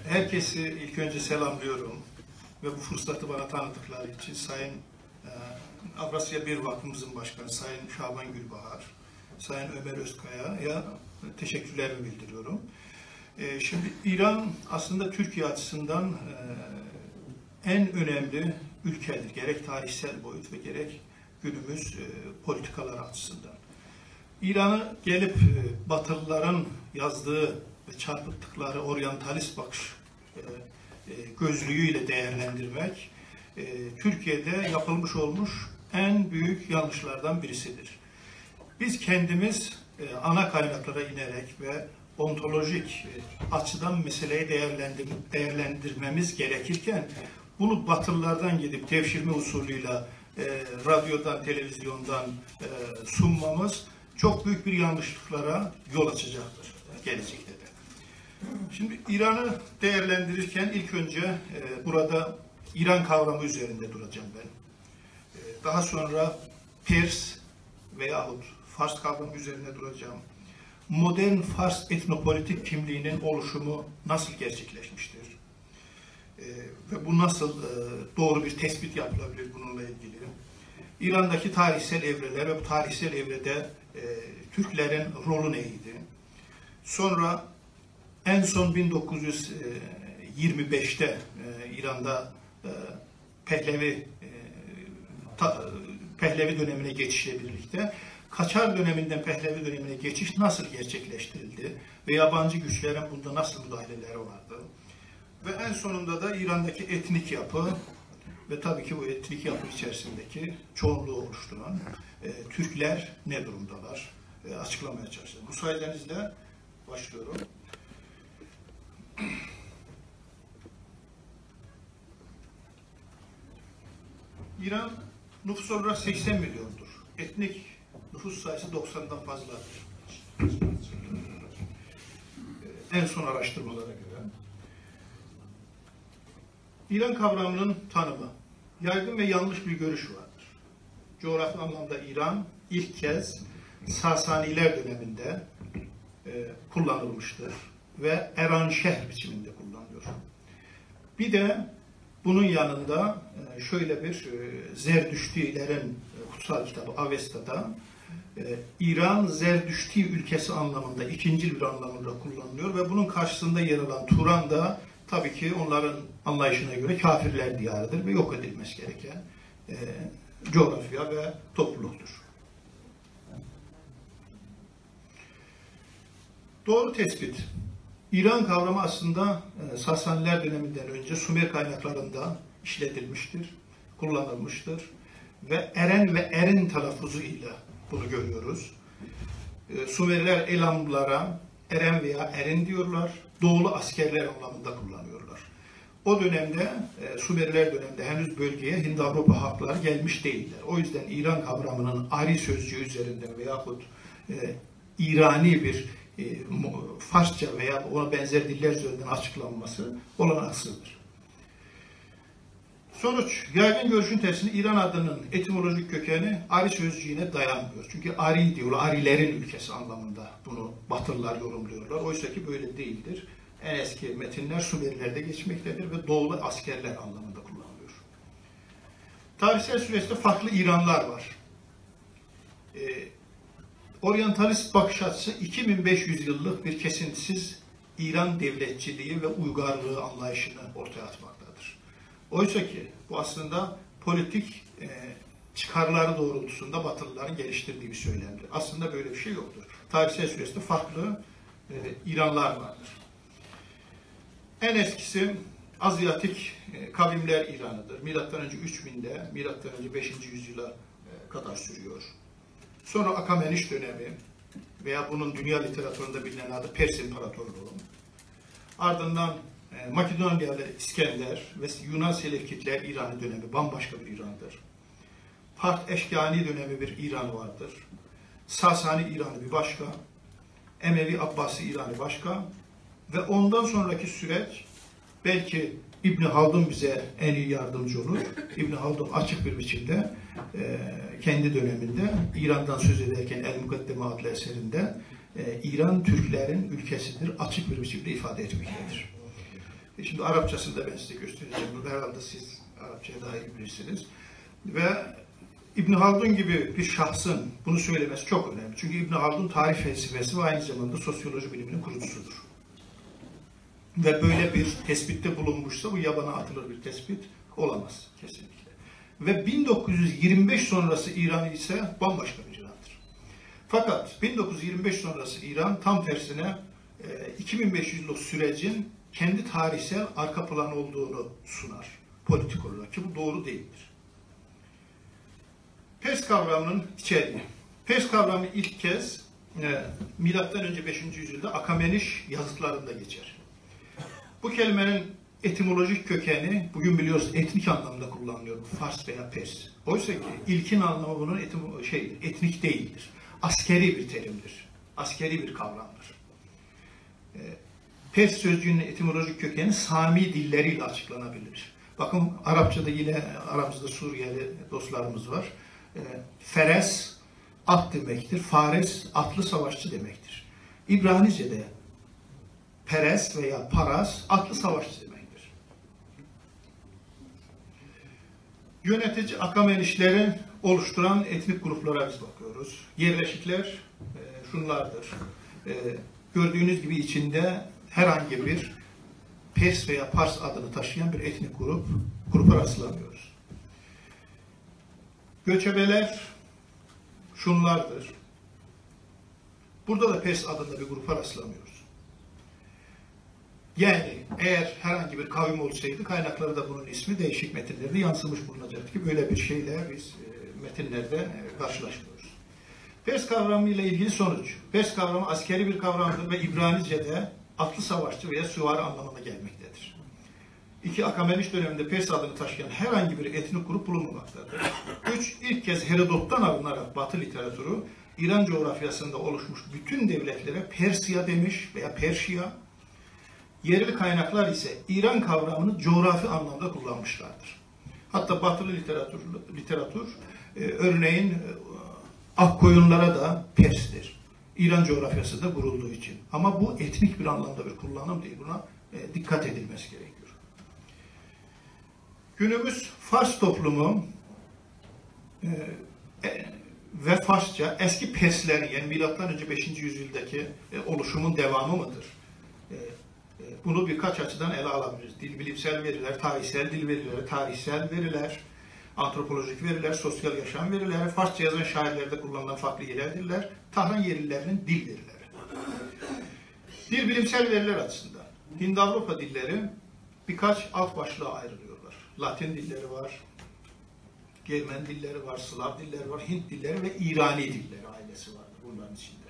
herkesi ilk önce selamlıyorum ve bu fırsatı bana tanıdıkları için Sayın Avrasya Bir Vakfımızın Başkanı Sayın Şaban Gülbahar, Sayın Ömer Özkaya'ya teşekkürlerimi bildiriyorum. Ee, şimdi İran aslında Türkiye açısından e, en önemli ülkedir. Gerek tarihsel boyut ve gerek günümüz e, politikalar açısından. İran'ı gelip e, Batılıların yazdığı ve çarpıttıkları oryantalist bakış e, e, gözlüğüyle değerlendirmek e, Türkiye'de yapılmış olmuş en büyük yanlışlardan birisidir. Biz kendimiz e, ana kaynaklara inerek ve ontolojik e, açıdan meseleyi değerlendir, değerlendirmemiz gerekirken bunu Batılılardan gidip devşirme usulüyle e, radyodan, televizyondan e, sunmamız çok büyük bir yanlışlıklara yol açacaktır gelecekte de. Şimdi İran'ı değerlendirirken ilk önce e, burada İran kavramı üzerinde duracağım ben. Daha sonra Pers veyahut Fars kavramı üzerine duracağım. Modern Fars etnopolitik kimliğinin oluşumu nasıl gerçekleşmiştir? E, ve bu nasıl e, doğru bir tespit yapılabilir bununla ilgili? İran'daki tarihsel evreler ve bu tarihsel evrede e, Türklerin rolü neydi? Sonra en son 1925'te e, İran'da e, Pehlevi e, ta, Pehlevi dönemine geçişle birlikte Kaçar döneminden Pehlevi dönemine geçiş nasıl gerçekleştirildi ve yabancı güçlerin bunda nasıl müdahaleleri vardı? Ve en sonunda da İran'daki etnik yapı ve tabii ki bu etnik yapı içerisindeki çoğunluğu oluşturan e, Türkler ne durumdalar e, açıklamaya çalışacağım. Müsaadenizle başlıyorum. İran nüfus olarak 80 milyondur. Etnik nüfus sayısı 90'dan fazladır. E, En son araştırmalara göre. İran kavramının tanımı. Yaygın ve yanlış bir görüş vardır. Coğrafi anlamda İran ilk kez Sasaniler döneminde e, kullanılmıştır ve Eranşeh biçiminde kullanılıyor. Bir de bunun yanında e, şöyle bir e, Zerdüştilerin e, kutsal kitabı Avesta'da İran Zerdüşti ülkesi anlamında, ikinci bir anlamında kullanılıyor ve bunun karşısında yer alan Turan da tabii ki onların anlayışına göre kafirler diyarıdır ve yok edilmesi gereken coğrafya ve topluluktur. Doğru tespit. İran kavramı aslında e, Sasaniler döneminden önce Sümer kaynaklarında işletilmiştir, kullanılmıştır ve Eren ve Erin telaffuzu ile bunu görüyoruz. E, Sümerler Elamlara Eren veya Erin diyorlar. Doğulu askerler anlamında kullanıyorlar. O dönemde, e, Sumeriler döneminde henüz bölgeye Hind-Avrupa halkları gelmiş değiller. O yüzden İran kavramının Ari sözcüğü üzerinden veyahut İrani bir Farsça veya ona benzer diller üzerinden açıklanması olanaksızdır. Sonuç, yaygın görüşün tersine İran adının etimolojik kökeni Ari sözcüğüne dayanmıyor. Çünkü Ari diyorlar, Arilerin ülkesi anlamında bunu Batılılar yorumluyorlar. Oysa ki böyle değildir. En eski metinler Sümerilerde geçmektedir ve doğulu askerler anlamında kullanılıyor. Tarihsel süreçte farklı İranlar var. Ee, oryantalist bakış açısı 2500 yıllık bir kesintisiz İran devletçiliği ve uygarlığı anlayışını ortaya atmaktadır. Oysa ki bu aslında politik e, çıkarları doğrultusunda Batılıların geliştirdiği bir söylemdir. Aslında böyle bir şey yoktur. Tarihsel süreçte farklı e, İranlar vardır. En eskisi Azyatik e, kavimler İran'ıdır. Milattan önce 3000'de, milattan önce 5. yüzyıla e, kadar sürüyor. Sonra Akameniş dönemi veya bunun dünya literatüründe bilinen adı Pers İmparatorluğu. Ardından e, Makedonyalı İskender ve Yunan Selevkitler İranı dönemi bambaşka bir İran'dır. Part Eşkani dönemi bir İran vardır. Sasani İran'ı bir başka, Emevi Abbasi İran'ı başka ve ondan sonraki süreç belki İbn Haldun bize en iyi yardımcı olur. İbn Haldun açık bir biçimde e, kendi döneminde İran'dan söz ederken El Mukaddeme adlı eserinde e, İran Türklerin ülkesidir açık bir biçimde ifade etmektedir. E, şimdi Arapçasını da ben size göstereceğim. Burada herhalde siz Arapçayı daha iyi bilirsiniz. Ve İbn Haldun gibi bir şahsın bunu söylemesi çok önemli. Çünkü İbn Haldun tarih felsefesi ve aynı zamanda sosyoloji biliminin kurucusudur. Ve böyle bir tespitte bulunmuşsa bu yabana atılır bir tespit olamaz kesinlikle. Ve 1925 sonrası İran ise bambaşka bir İran'dır. Fakat 1925 sonrası İran tam tersine 2500 yıllık sürecin kendi tarihsel arka plan olduğunu sunar politik olarak ki bu doğru değildir. Pers kavramının içeriği. Pers kavramı ilk kez e, milattan önce 5. yüzyılda Akameniş yazıtlarında geçer. Bu kelimenin etimolojik kökeni bugün biliyoruz etnik anlamda kullanılıyor. Fars veya Pers. Oysa ki ilkin anlamı bunun etim şey etnik değildir. Askeri bir terimdir. Askeri bir kavramdır. E, Pers sözcüğünün etimolojik kökeni Sami dilleriyle açıklanabilir. Bakın Arapçada yine aramızda Suriyeli dostlarımız var. E, Feres at demektir. Fares atlı savaşçı demektir. İbranice'de Peres veya Paras atlı savaşçı demektir. Yönetici Akamenişleri oluşturan etnik gruplara biz bakıyoruz. Yerleşikler e, şunlardır. E, gördüğünüz gibi içinde herhangi bir Pers veya Pars adını taşıyan bir etnik grup, grupa rastlamıyoruz. Göçebeler şunlardır. Burada da Pers adında bir grupa rastlamıyoruz. Yani eğer herhangi bir kavim olsaydı kaynakları da bunun ismi değişik metinlerde yansımış bulunacaktı ki böyle bir şeyle biz e, metinlerde e, karşılaşmıyoruz. Pers kavramı ile ilgili sonuç. Pers kavramı askeri bir kavramdır ve İbranice'de atlı savaşçı veya süvari anlamına gelmektedir. İki Akameniş döneminde Pers adını taşıyan herhangi bir etnik grup bulunmamaktadır. Üç, ilk kez Herodot'tan alınarak Batı literatürü İran coğrafyasında oluşmuş bütün devletlere Persiya demiş veya Perşiya. Yerli kaynaklar ise İran kavramını coğrafi anlamda kullanmışlardır. Hatta batılı literatür, literatür e, örneğin e, Akkoyunlara da Pers'tir. İran coğrafyası da kurulduğu için. Ama bu etnik bir anlamda bir kullanım değil. Buna e, dikkat edilmesi gerekiyor. Günümüz Fars toplumu e, e, ve Farsça eski Perslerin yani milattan önce 5. yüzyıldaki e, oluşumun devamı mıdır? E, bunu birkaç açıdan ele alabiliriz. Dil bilimsel veriler, tarihsel dil verileri, tarihsel veriler, antropolojik veriler, sosyal yaşam verileri, Farsça yazan şairlerde kullanılan farklı yerlerdirler, Tahran yerlilerinin dil verileri. Dil bilimsel veriler açısından Hind-Avrupa dilleri birkaç alt başlığa ayrılıyorlar. Latin dilleri var, Germen dilleri var, Slav dilleri var, Hint dilleri ve İrani dilleri ailesi var bunların içinde.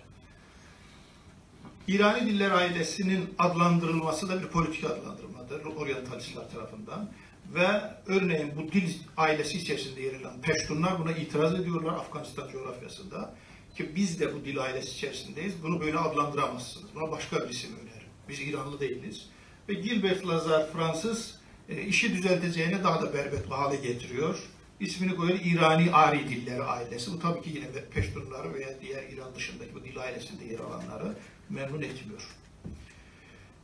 İrani diller ailesinin adlandırılması da bir politik adlandırmadır oryantalistler tarafından. Ve örneğin bu dil ailesi içerisinde yer alan Peştunlar buna itiraz ediyorlar Afganistan coğrafyasında. Ki biz de bu dil ailesi içerisindeyiz. Bunu böyle adlandıramazsınız. Buna başka bir isim öneririm. Biz İranlı değiliz. Ve Gilbert Lazar Fransız e, işi düzelteceğine daha da berbet bir hale getiriyor. İsmini koyuyor İrani Ari Dilleri Ailesi. Bu tabii ki yine Peştunları veya diğer İran dışındaki bu dil ailesinde yer alanları memnun etmiyor.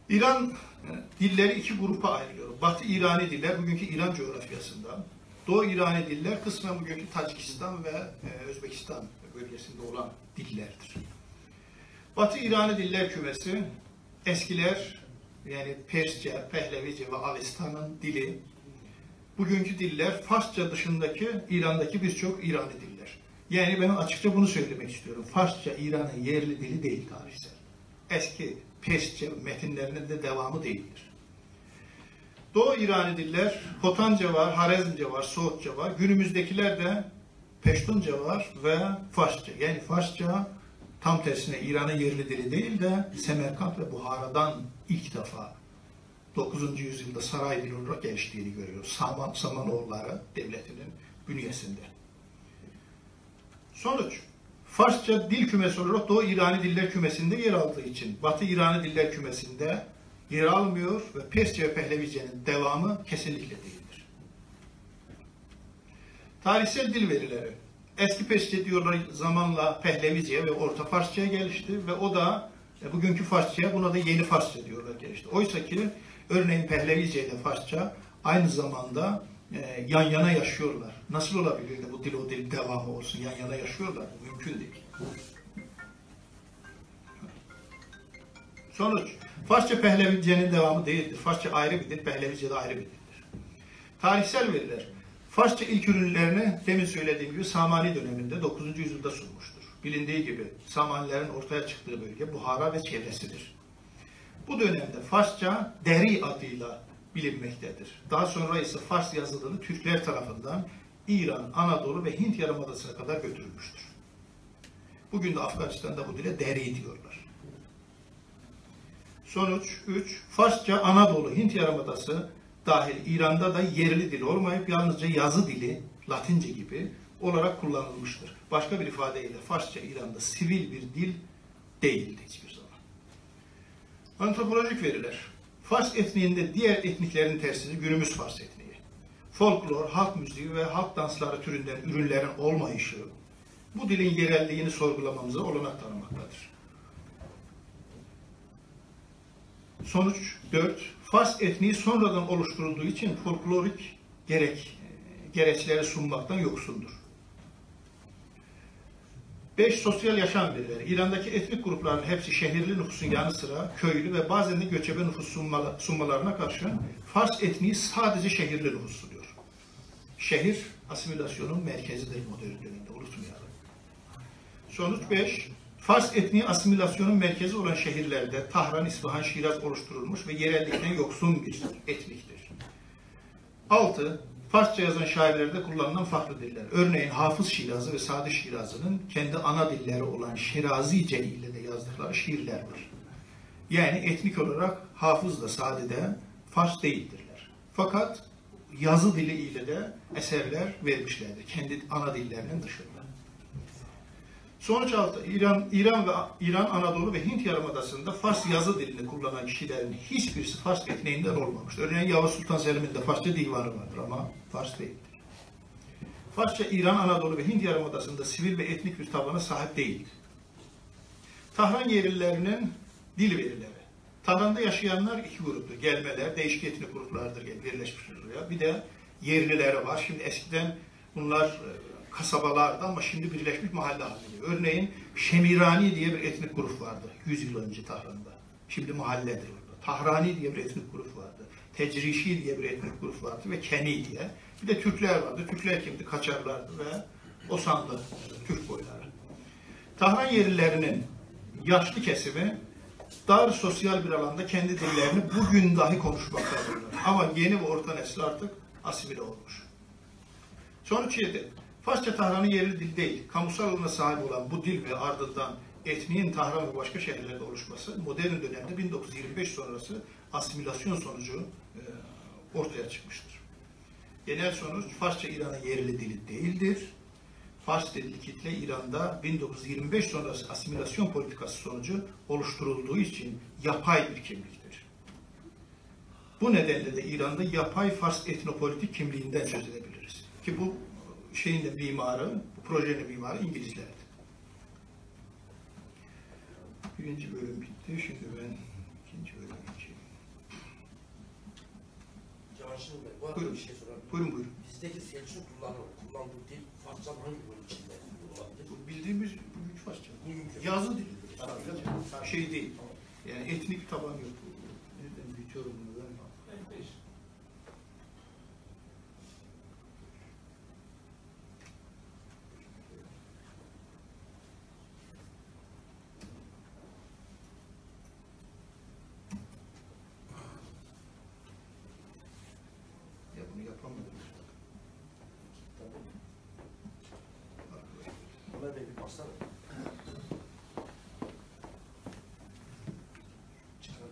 İran e, dilleri iki grupa ayrılıyor. Batı İrani diller bugünkü İran coğrafyasında. Doğu İrani diller kısmen bugünkü Tacikistan ve e, Özbekistan bölgesinde olan dillerdir. Batı İrani diller kümesi eskiler yani Persçe, Pehlevice ve Avesta'nın dili bugünkü diller Farsça dışındaki İran'daki birçok İrani diller. Yani ben açıkça bunu söylemek istiyorum. Farsça İran'ın yerli dili değil tarihsel. Eski Persçe metinlerinin de devamı değildir. Doğu İrani diller Hotanca var, Harezmce var, Soğutça var. Günümüzdekiler de Peştunca var ve Farsça. Yani Farsça tam tersine İran'ın yerli dili değil de Semerkant ve Buhara'dan ilk defa 9. yüzyılda saray dili olarak geliştiğini görüyoruz. Saman, Samanoğulları devletinin bünyesinde. Sonuç, Farsça dil kümesi olarak Doğu İrani diller kümesinde yer aldığı için Batı İrani diller kümesinde yer almıyor ve Persçe ve Pehlevice'nin devamı kesinlikle değildir. Tarihsel dil verileri. Eski Persçe diyorlar zamanla Pehlevice ve Orta Farsça'ya gelişti ve o da e, bugünkü Farsça'ya buna da yeni Farsça diyorlar gelişti. Oysa ki örneğin Pehlevice ile Farsça aynı zamanda e, yan yana yaşıyorlar. Nasıl olabilir de bu dil o dil devamı olsun yan yana yaşıyorlar? Mümkün değil. Sonuç, Farsça Pehlevice'nin devamı değildir. Farsça ayrı bir dil, Pehlevice de ayrı bir dildir. Tarihsel veriler. Farsça ilk ürünlerini demin söylediğim gibi Samani döneminde 9. yüzyılda sunmuştur. Bilindiği gibi Samanilerin ortaya çıktığı bölge Buhara ve çevresidir. Bu dönemde Farsça Deri adıyla bilinmektedir. Daha sonra ise Fars yazılını Türkler tarafından İran, Anadolu ve Hint Yarımadası'na kadar götürülmüştür. Bugün de Afganistan'da bu dile Deri diyorlar. Sonuç 3. Farsça Anadolu, Hint Yarımadası dahil İran'da da yerli dil olmayıp yalnızca yazı dili, Latince gibi olarak kullanılmıştır. Başka bir ifadeyle Farsça İran'da sivil bir dil değildi hiçbir zaman. Antropolojik veriler. Fars etniğinde diğer etniklerin tersini günümüz Fars etniği. Folklor, halk müziği ve halk dansları türünden ürünlerin olmayışı bu dilin yerelliğini sorgulamamıza olanak tanımaktadır. Sonuç 4. Fars etniği sonradan oluşturulduğu için folklorik gerek gereçleri sunmaktan yoksundur. 5. Sosyal yaşam verileri. İran'daki etnik grupların hepsi şehirli nüfusun yanı sıra köylü ve bazen de göçebe nüfus sunma, sunmalarına karşın Fars etniği sadece şehirli nüfus sunuyor. Şehir asimilasyonun merkezidir modern dönemde unutmayalım. Sonuç 5. Fars etniği asimilasyonun merkezi olan şehirlerde Tahran, İsfahan, Şiraz oluşturulmuş ve yerellikten yoksun bir etniktir. 6. Farsça yazan şairlerde kullanılan farklı diller. Örneğin Hafız Şirazı ve Sadi Şirazı'nın kendi ana dilleri olan Şirazice ile de yazdıkları şiirler var. Yani etnik olarak Hafız da Sadi de Fars değildirler. Fakat yazı dili ile de eserler vermişlerdir. Kendi ana dillerinin dışında. Sonuç altı İran, İran ve İran, Anadolu ve Hint Yarımadası'nda Fars yazı dilini kullanan kişilerin hiçbirisi Fars etniğinden olmamıştır. Örneğin Yavuz Sultan Selim'in de Farsça divanı vardır ama Fars değildir. Farsça İran, Anadolu ve Hint Yarımadası'nda sivil ve etnik bir tabana sahip değildir. Tahran yerlilerinin dil verileri. Tahran'da yaşayanlar iki gruptur. Gelmeler, değişik etnik gruplardır birleşmiştir oraya. Bir de yerlileri var. Şimdi eskiden bunlar kasabalardı ama şimdi birleşmiş mahalle haline. Örneğin Şemirani diye bir etnik grup vardı 100 yıl önce Tahran'da. Şimdi mahalledir orada. Tahrani diye bir etnik grup vardı. Tecrişi diye bir etnik grup vardı ve Keni diye. Bir de Türkler vardı. Türkler kimdi? Kaçarlardı ve Osanlı Türk boyları. Tahran yerlilerinin yaşlı kesimi dar sosyal bir alanda kendi dillerini bugün dahi konuşmaktadırlar. Ama yeni ve orta nesil artık asimile olmuş. Sonuç 7. Farsça Tahran'ın yerli dil değil. Kamusal alana sahip olan bu dil ve ardından etniğin Tahran ve başka şehirlerde oluşması modern dönemde 1925 sonrası asimilasyon sonucu e, ortaya çıkmıştır. Genel sonuç Farsça İran'ın yerli dili değildir. Fars dilli kitle İran'da 1925 sonrası asimilasyon politikası sonucu oluşturulduğu için yapay bir kimliktir. Bu nedenle de İran'da yapay Fars etnopolitik kimliğinden söz edebiliriz. Ki bu şeyin de mimarı, bu projenin mimarı İngilizlerdi. Birinci bölüm bitti. Şimdi ben ikinci bölüm geçeyim. Cansın Bey, bu arada Buyurun. bir şey miyim? Buyurun buyurun. Bizdeki Selçuk kullanı, kullandığı dil Farsçanın hangi bölüm içinde olabilir? Bu bildiğimiz bugün Farsça. Bugünkü. Yazı dili sadece. Şey değil. Yani etnik taban yok. Nereden büyütüyorum bunu ben? Ya bunu yapamadım. Ömer Bey bir baksana. Çıkar.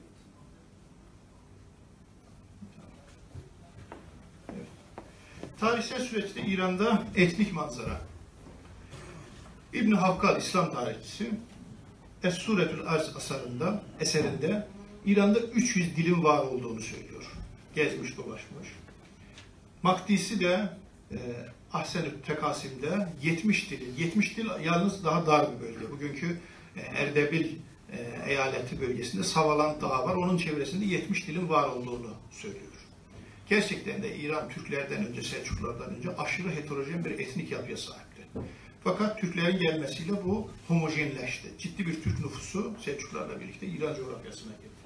Tarihsel süreçte İran'da etnik manzara. İbn Havkal İslam tarihçisi Es-Suretül Arz asarında, eserinde İran'da 300 dilin var olduğunu söylüyor. Gezmiş dolaşmış. Makdisi de e, Ahsen-ü Tekasim'de 70 dilin, 70 dil yalnız daha dar bir bölge. Bugünkü e, Erdebil e, eyaleti bölgesinde Savalan Dağı var. Onun çevresinde 70 dilin var olduğunu söylüyor. Gerçekten de İran Türklerden önce, Selçuklulardan önce aşırı heterojen bir etnik yapıya sahipti. Fakat Türklerin gelmesiyle bu homojenleşti. Ciddi bir Türk nüfusu Selçuklularla birlikte İran coğrafyasına girdi.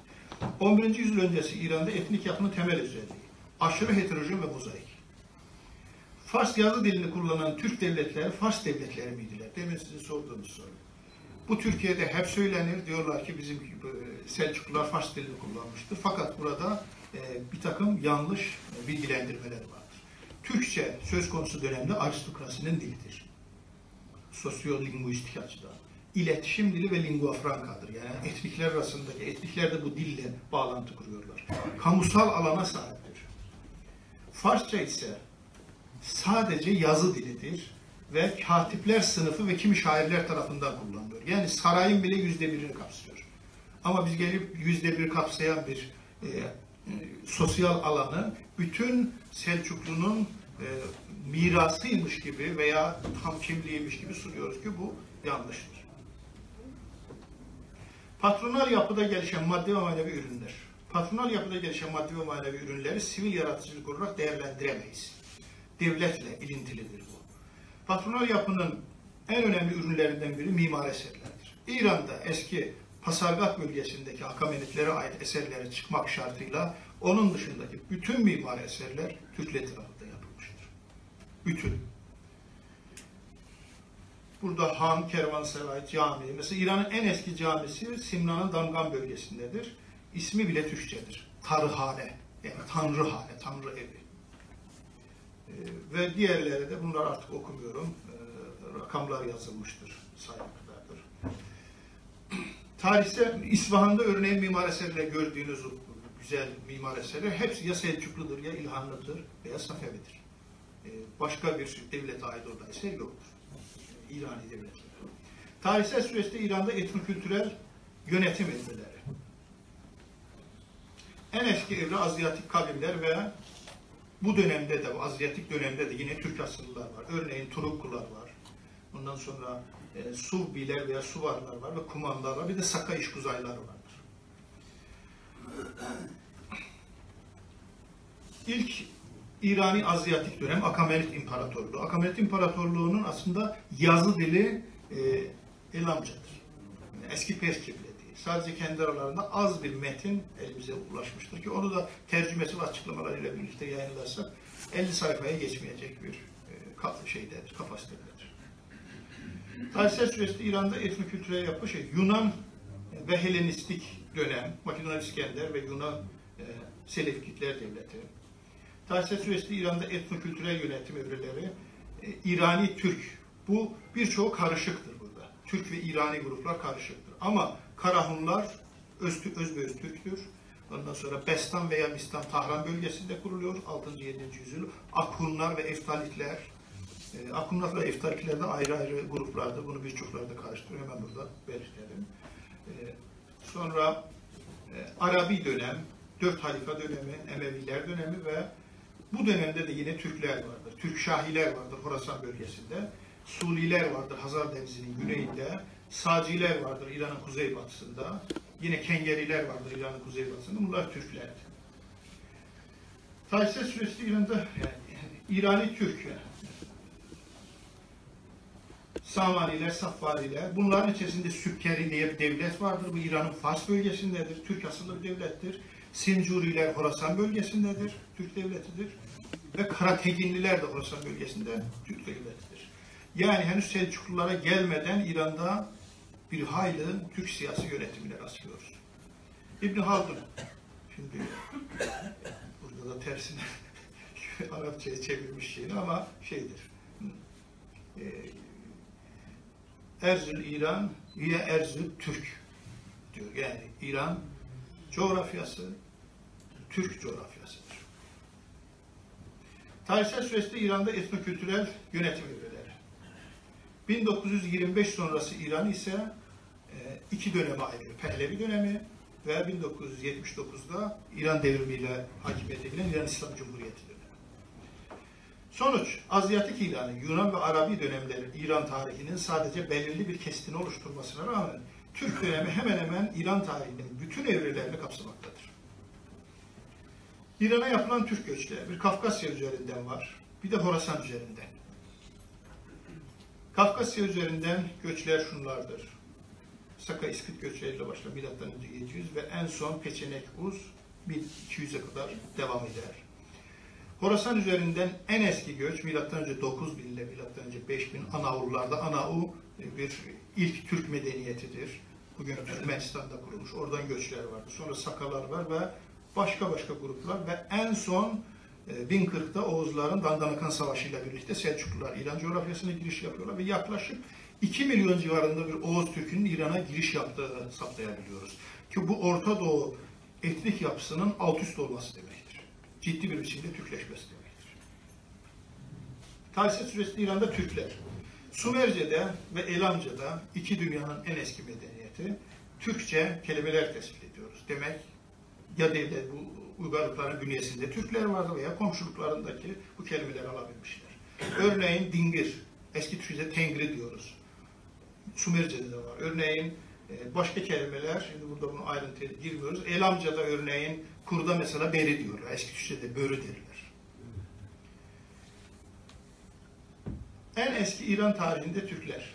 11. yüzyıl öncesi İran'da etnik yapının temel özelliği aşırı heterojen ve mozaik. Fars yazı dilini kullanan Türk devletleri Fars devletleri miydiler? Demin sizin sorduğunuz soru. Bu Türkiye'de hep söylenir. Diyorlar ki bizim e, Selçuklular Fars dilini kullanmıştır. Fakat burada bir takım yanlış e, bilgilendirmeler vardır. Türkçe söz konusu dönemde aristokrasinin dilidir. Sosyolinguistik açıdan. İletişim dili ve lingua francadır. Yani etnikler arasındaki, etnikler de bu dille bağlantı kuruyorlar. Kamusal alana sahiptir. Farsça ise sadece yazı dilidir ve katipler sınıfı ve kimi şairler tarafından kullanılıyor. Yani sarayın bile yüzde birini kapsıyor. Ama biz gelip yüzde bir kapsayan bir e, e, sosyal alanı bütün Selçuklu'nun e, mirasıymış gibi veya tam kimliğiymiş gibi sunuyoruz ki bu yanlıştır. Patronal yapıda gelişen maddi ve manevi ürünler. Patronal yapıda gelişen maddi ve manevi ürünleri sivil yaratıcılık olarak değerlendiremeyiz. Devletle ilintilidir bu. Patronal yapının en önemli ürünlerinden biri mimar eserlerdir. İran'da eski Pasargat bölgesindeki Akamenitlere ait eserlere çıkmak şartıyla onun dışındaki bütün mimar eserler Türkler tarafından yapılmıştır. Bütün. Burada Han, Kervansaray, cami. Mesela İran'ın en eski camisi Simna'nın Damgan bölgesindedir. İsmi bile Türkçedir. Tarıhane. Yani Tanrıhane, Tanrı evi. Ee, ve diğerleri de bunlar artık okumuyorum. Ee, rakamlar yazılmıştır. Saymaktadır. Tarihte İsfahan'da örneğin mimar eserleri gördüğünüz güzel mimar eserler hepsi ya Selçukludur ya İlhanlıdır veya Safevidir. Ee, başka bir devlete ait orada eser yoktur. İrani devletleri. Tarihsel süreçte İran'da etnokültürel yönetim evreleri. En eski evre Azyatik kavimler ve bu dönemde de, bu Azyatik dönemde de yine Türk asıllılar var. Örneğin Turukkular var. Ondan sonra e, Suvbiler veya Suvarlar var ve Kumanlar var. Bir de Saka işguzaylar vardır. İlk İrani Azyatik dönem Akamenit İmparatorluğu. Akamenit İmparatorluğu'nun aslında yazı dili e, Elamcadır. Yani eski Pers kibli. Sadece kendi aralarında az bir metin elimize ulaşmıştır ki onu da tercümesi ve açıklamalarıyla birlikte yayınlarsak 50 sayfaya geçmeyecek bir e, şeydedir, kapasitededir. Tarihsel süreçte İran'da etnokültürel yapı şey, Yunan ve Helenistik dönem, Makedon İskender ve Yunan e, Selevkitler Devleti, Tarihsel süreçte İran'da etnokültürel yönetim evreleri, e, İrani Türk. Bu birçoğu karışıktır burada. Türk ve İrani gruplar karışıktır. Ama Karahunlar öz, özbeöz Türktür. Ondan sonra Bestan veya Mistan Tahran bölgesinde kuruluyor 6. 7. yüzyıl. Akunlar ve Eftalitler. E, Akunlar ve ayrı ayrı gruplardır. Bunu birçoklarda karıştırıyor. Hemen burada belirtelim. E, sonra e, Arabi dönem, Dört Halife dönemi, Emeviler dönemi ve bu dönemde de yine Türkler vardır. Türk Şahiler vardır Horasan bölgesinde. Suliler vardır Hazar Denizi'nin güneyinde. Sağcılar vardır İran'ın kuzeybatısında. Yine Kengeriler vardır İran'ın kuzeybatısında. Bunlar Türklerdir. Tarihsel süreçte İran'da yani, İrani Türk yani. Samaniler, Safariler. Bunların içerisinde Sükkeri diye bir devlet vardır. Bu İran'ın Fars bölgesindedir. Türk asıllı bir devlettir. Sincuriler Horasan bölgesindedir. Türk devletidir. Ve Karateginliler de Horasan bölgesinde Türk devletidir. Yani henüz Selçuklulara gelmeden İran'da bir hayli Türk siyasi yönetimine rastlıyoruz. İbn Haldun, şimdi burada da tersine *laughs* Arapçaya çevirmiş şeyini ama şeydir. E, Erzül İran ya Erzül Türk diyor. Yani İran coğrafyası Türk coğrafyasıdır. Tarihsel süreçte İran'da etnokültürel yönetim evreleri. 1925 sonrası İran ise e, iki döneme ayrılıyor. Pehlevi dönemi ve 1979'da İran devrimiyle hakimiyete gelen İran İslam Cumhuriyeti. Sonuç, Azyatik İran'ın Yunan ve Arabi dönemleri İran tarihinin sadece belirli bir kesitini oluşturmasına rağmen Türk dönemi hemen hemen İran tarihinin bütün evrelerini kapsamaktadır. İran'a yapılan Türk göçleri bir Kafkasya üzerinden var, bir de Horasan üzerinden. Kafkasya üzerinden göçler şunlardır. Saka İskit göçleriyle başlar milattan önce 700 ve en son Peçenek Uz 1200'e kadar devam eder. Horasan üzerinden en eski göç milattan önce 9000 ile milattan önce 5000 Anaullarda Anau bir ilk Türk medeniyetidir. Bugün Türkmenistan'da kurulmuş. Oradan göçler vardı. Sonra Sakalar var ve başka başka gruplar ve en son e, 1040'da Oğuzların Dandanakan Savaşı ile birlikte Selçuklular İran coğrafyasına giriş yapıyorlar ve yaklaşık 2 milyon civarında bir Oğuz Türk'ünün İran'a giriş yaptığını saptayabiliyoruz. Ki bu Orta Doğu etnik yapısının alt üst olması demektir. Ciddi bir biçimde Türkleşmesi demektir. Tarihsel süresinde İran'da Türkler, Sumerce'de ve Elamca'da iki dünyanın en eski medeniyeti Türkçe kelimeler tespit ediyoruz. Demek ya devlet bu uygarlıkların bünyesinde Türkler vardı veya komşuluklarındaki bu kelimeleri alabilmişler. Örneğin dingir, eski Türkçe'de tengri diyoruz. Sumerce'de de var. Örneğin e, başka kelimeler, şimdi burada bunu ayrıntıya girmiyoruz. Elamca'da örneğin kurda mesela beri diyorlar. Eski Türkçe'de börü derler. En eski İran tarihinde Türkler.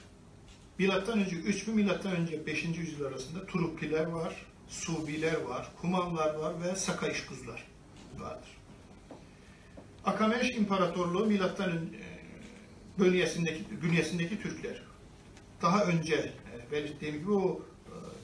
Milattan önce 3000 milattan önce 5. yüzyıl arasında Turukkiler var, Subiler var, Kumanlar var ve Saka İşkuzlar vardır. Akameş İmparatorluğu milattan e, bölgesindeki bünyesindeki Türkler. Daha önce e, belirttiğim gibi o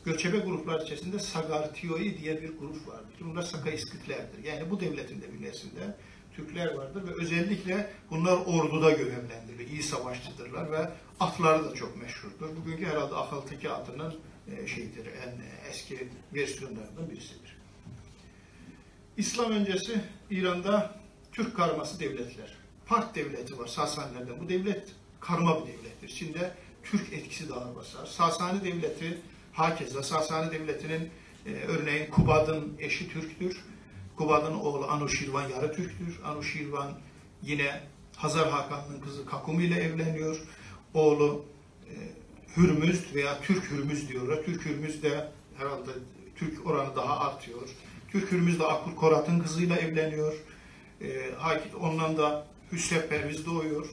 göçebe gruplar içerisinde Sagartiyoi diye bir grup vardır. Bunlar Saka İskitlerdir. Yani bu devletin de bünyesinde Türkler vardır ve özellikle bunlar orduda görevlendirilir. İyi savaşçıdırlar ve atları da çok meşhurdur. Bugünkü herhalde Akaltaki atının e, şeyidir, en eski versiyonlarından birisidir. İslam öncesi İran'da Türk karması devletler. Part devleti var Sasanilerden. Bu devlet karma bir devlettir. Şimdi Türk etkisi de ağır basar. Sasani devleti hakeza Sasani devletinin e, örneğin Kubad'ın eşi Türktür. Kubad'ın oğlu Anuşirvan yarı Türktür. Anuşirvan yine Hazar Hakan'ın kızı Kakumi ile evleniyor. Oğlu e, Hürmüz veya Türk Hürmüz diyorlar. Türk Hürmüz de herhalde Türk oranı daha artıyor. Türk Hürmüz de Akul Korat'ın kızıyla evleniyor. E, ondan da Hüsrev Perviz doğuyor.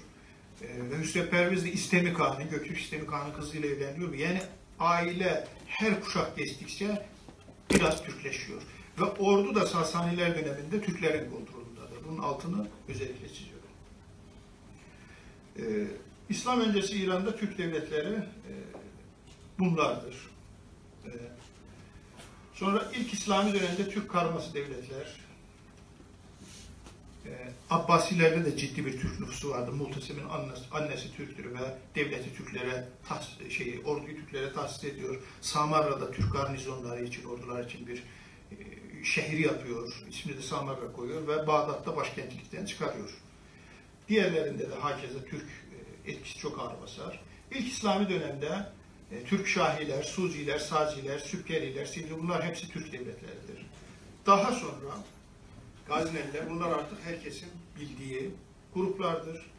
E, Hüsrev Perviz de İstemi Kağan'ın, Göktürk İstemi Kağan'ın kızıyla evleniyor. Yani aile her kuşak geçtikçe biraz Türkleşiyor. Ve ordu da Sasaniler döneminde Türklerin kontrolündedir. Bunun altını özellikle çiziyorum. Ee, İslam öncesi İran'da Türk devletleri e, bunlardır. Ee, sonra ilk İslami dönemde Türk karması devletler, e, Abbasilerde de ciddi bir Türk nüfusu vardı. Multasim'in annesi, annesi Türktür ve devleti Türklere, tas, şeyi, orduyu Türklere tahsis ediyor. Samarra'da Türk garnizonları için, ordular için bir e, şehir yapıyor. İsmini de Samarra koyuyor ve Bağdat'ta başkentlikten çıkarıyor. Diğerlerinde de hakeza Türk e, etkisi çok ağır basar. İlk İslami dönemde e, Türk Şahiler, Suziler, Saciler, Sükkeliler, Sivri bunlar hepsi Türk devletleridir. Daha sonra Gazneliler bunlar artık herkesin bildiği gruplardır.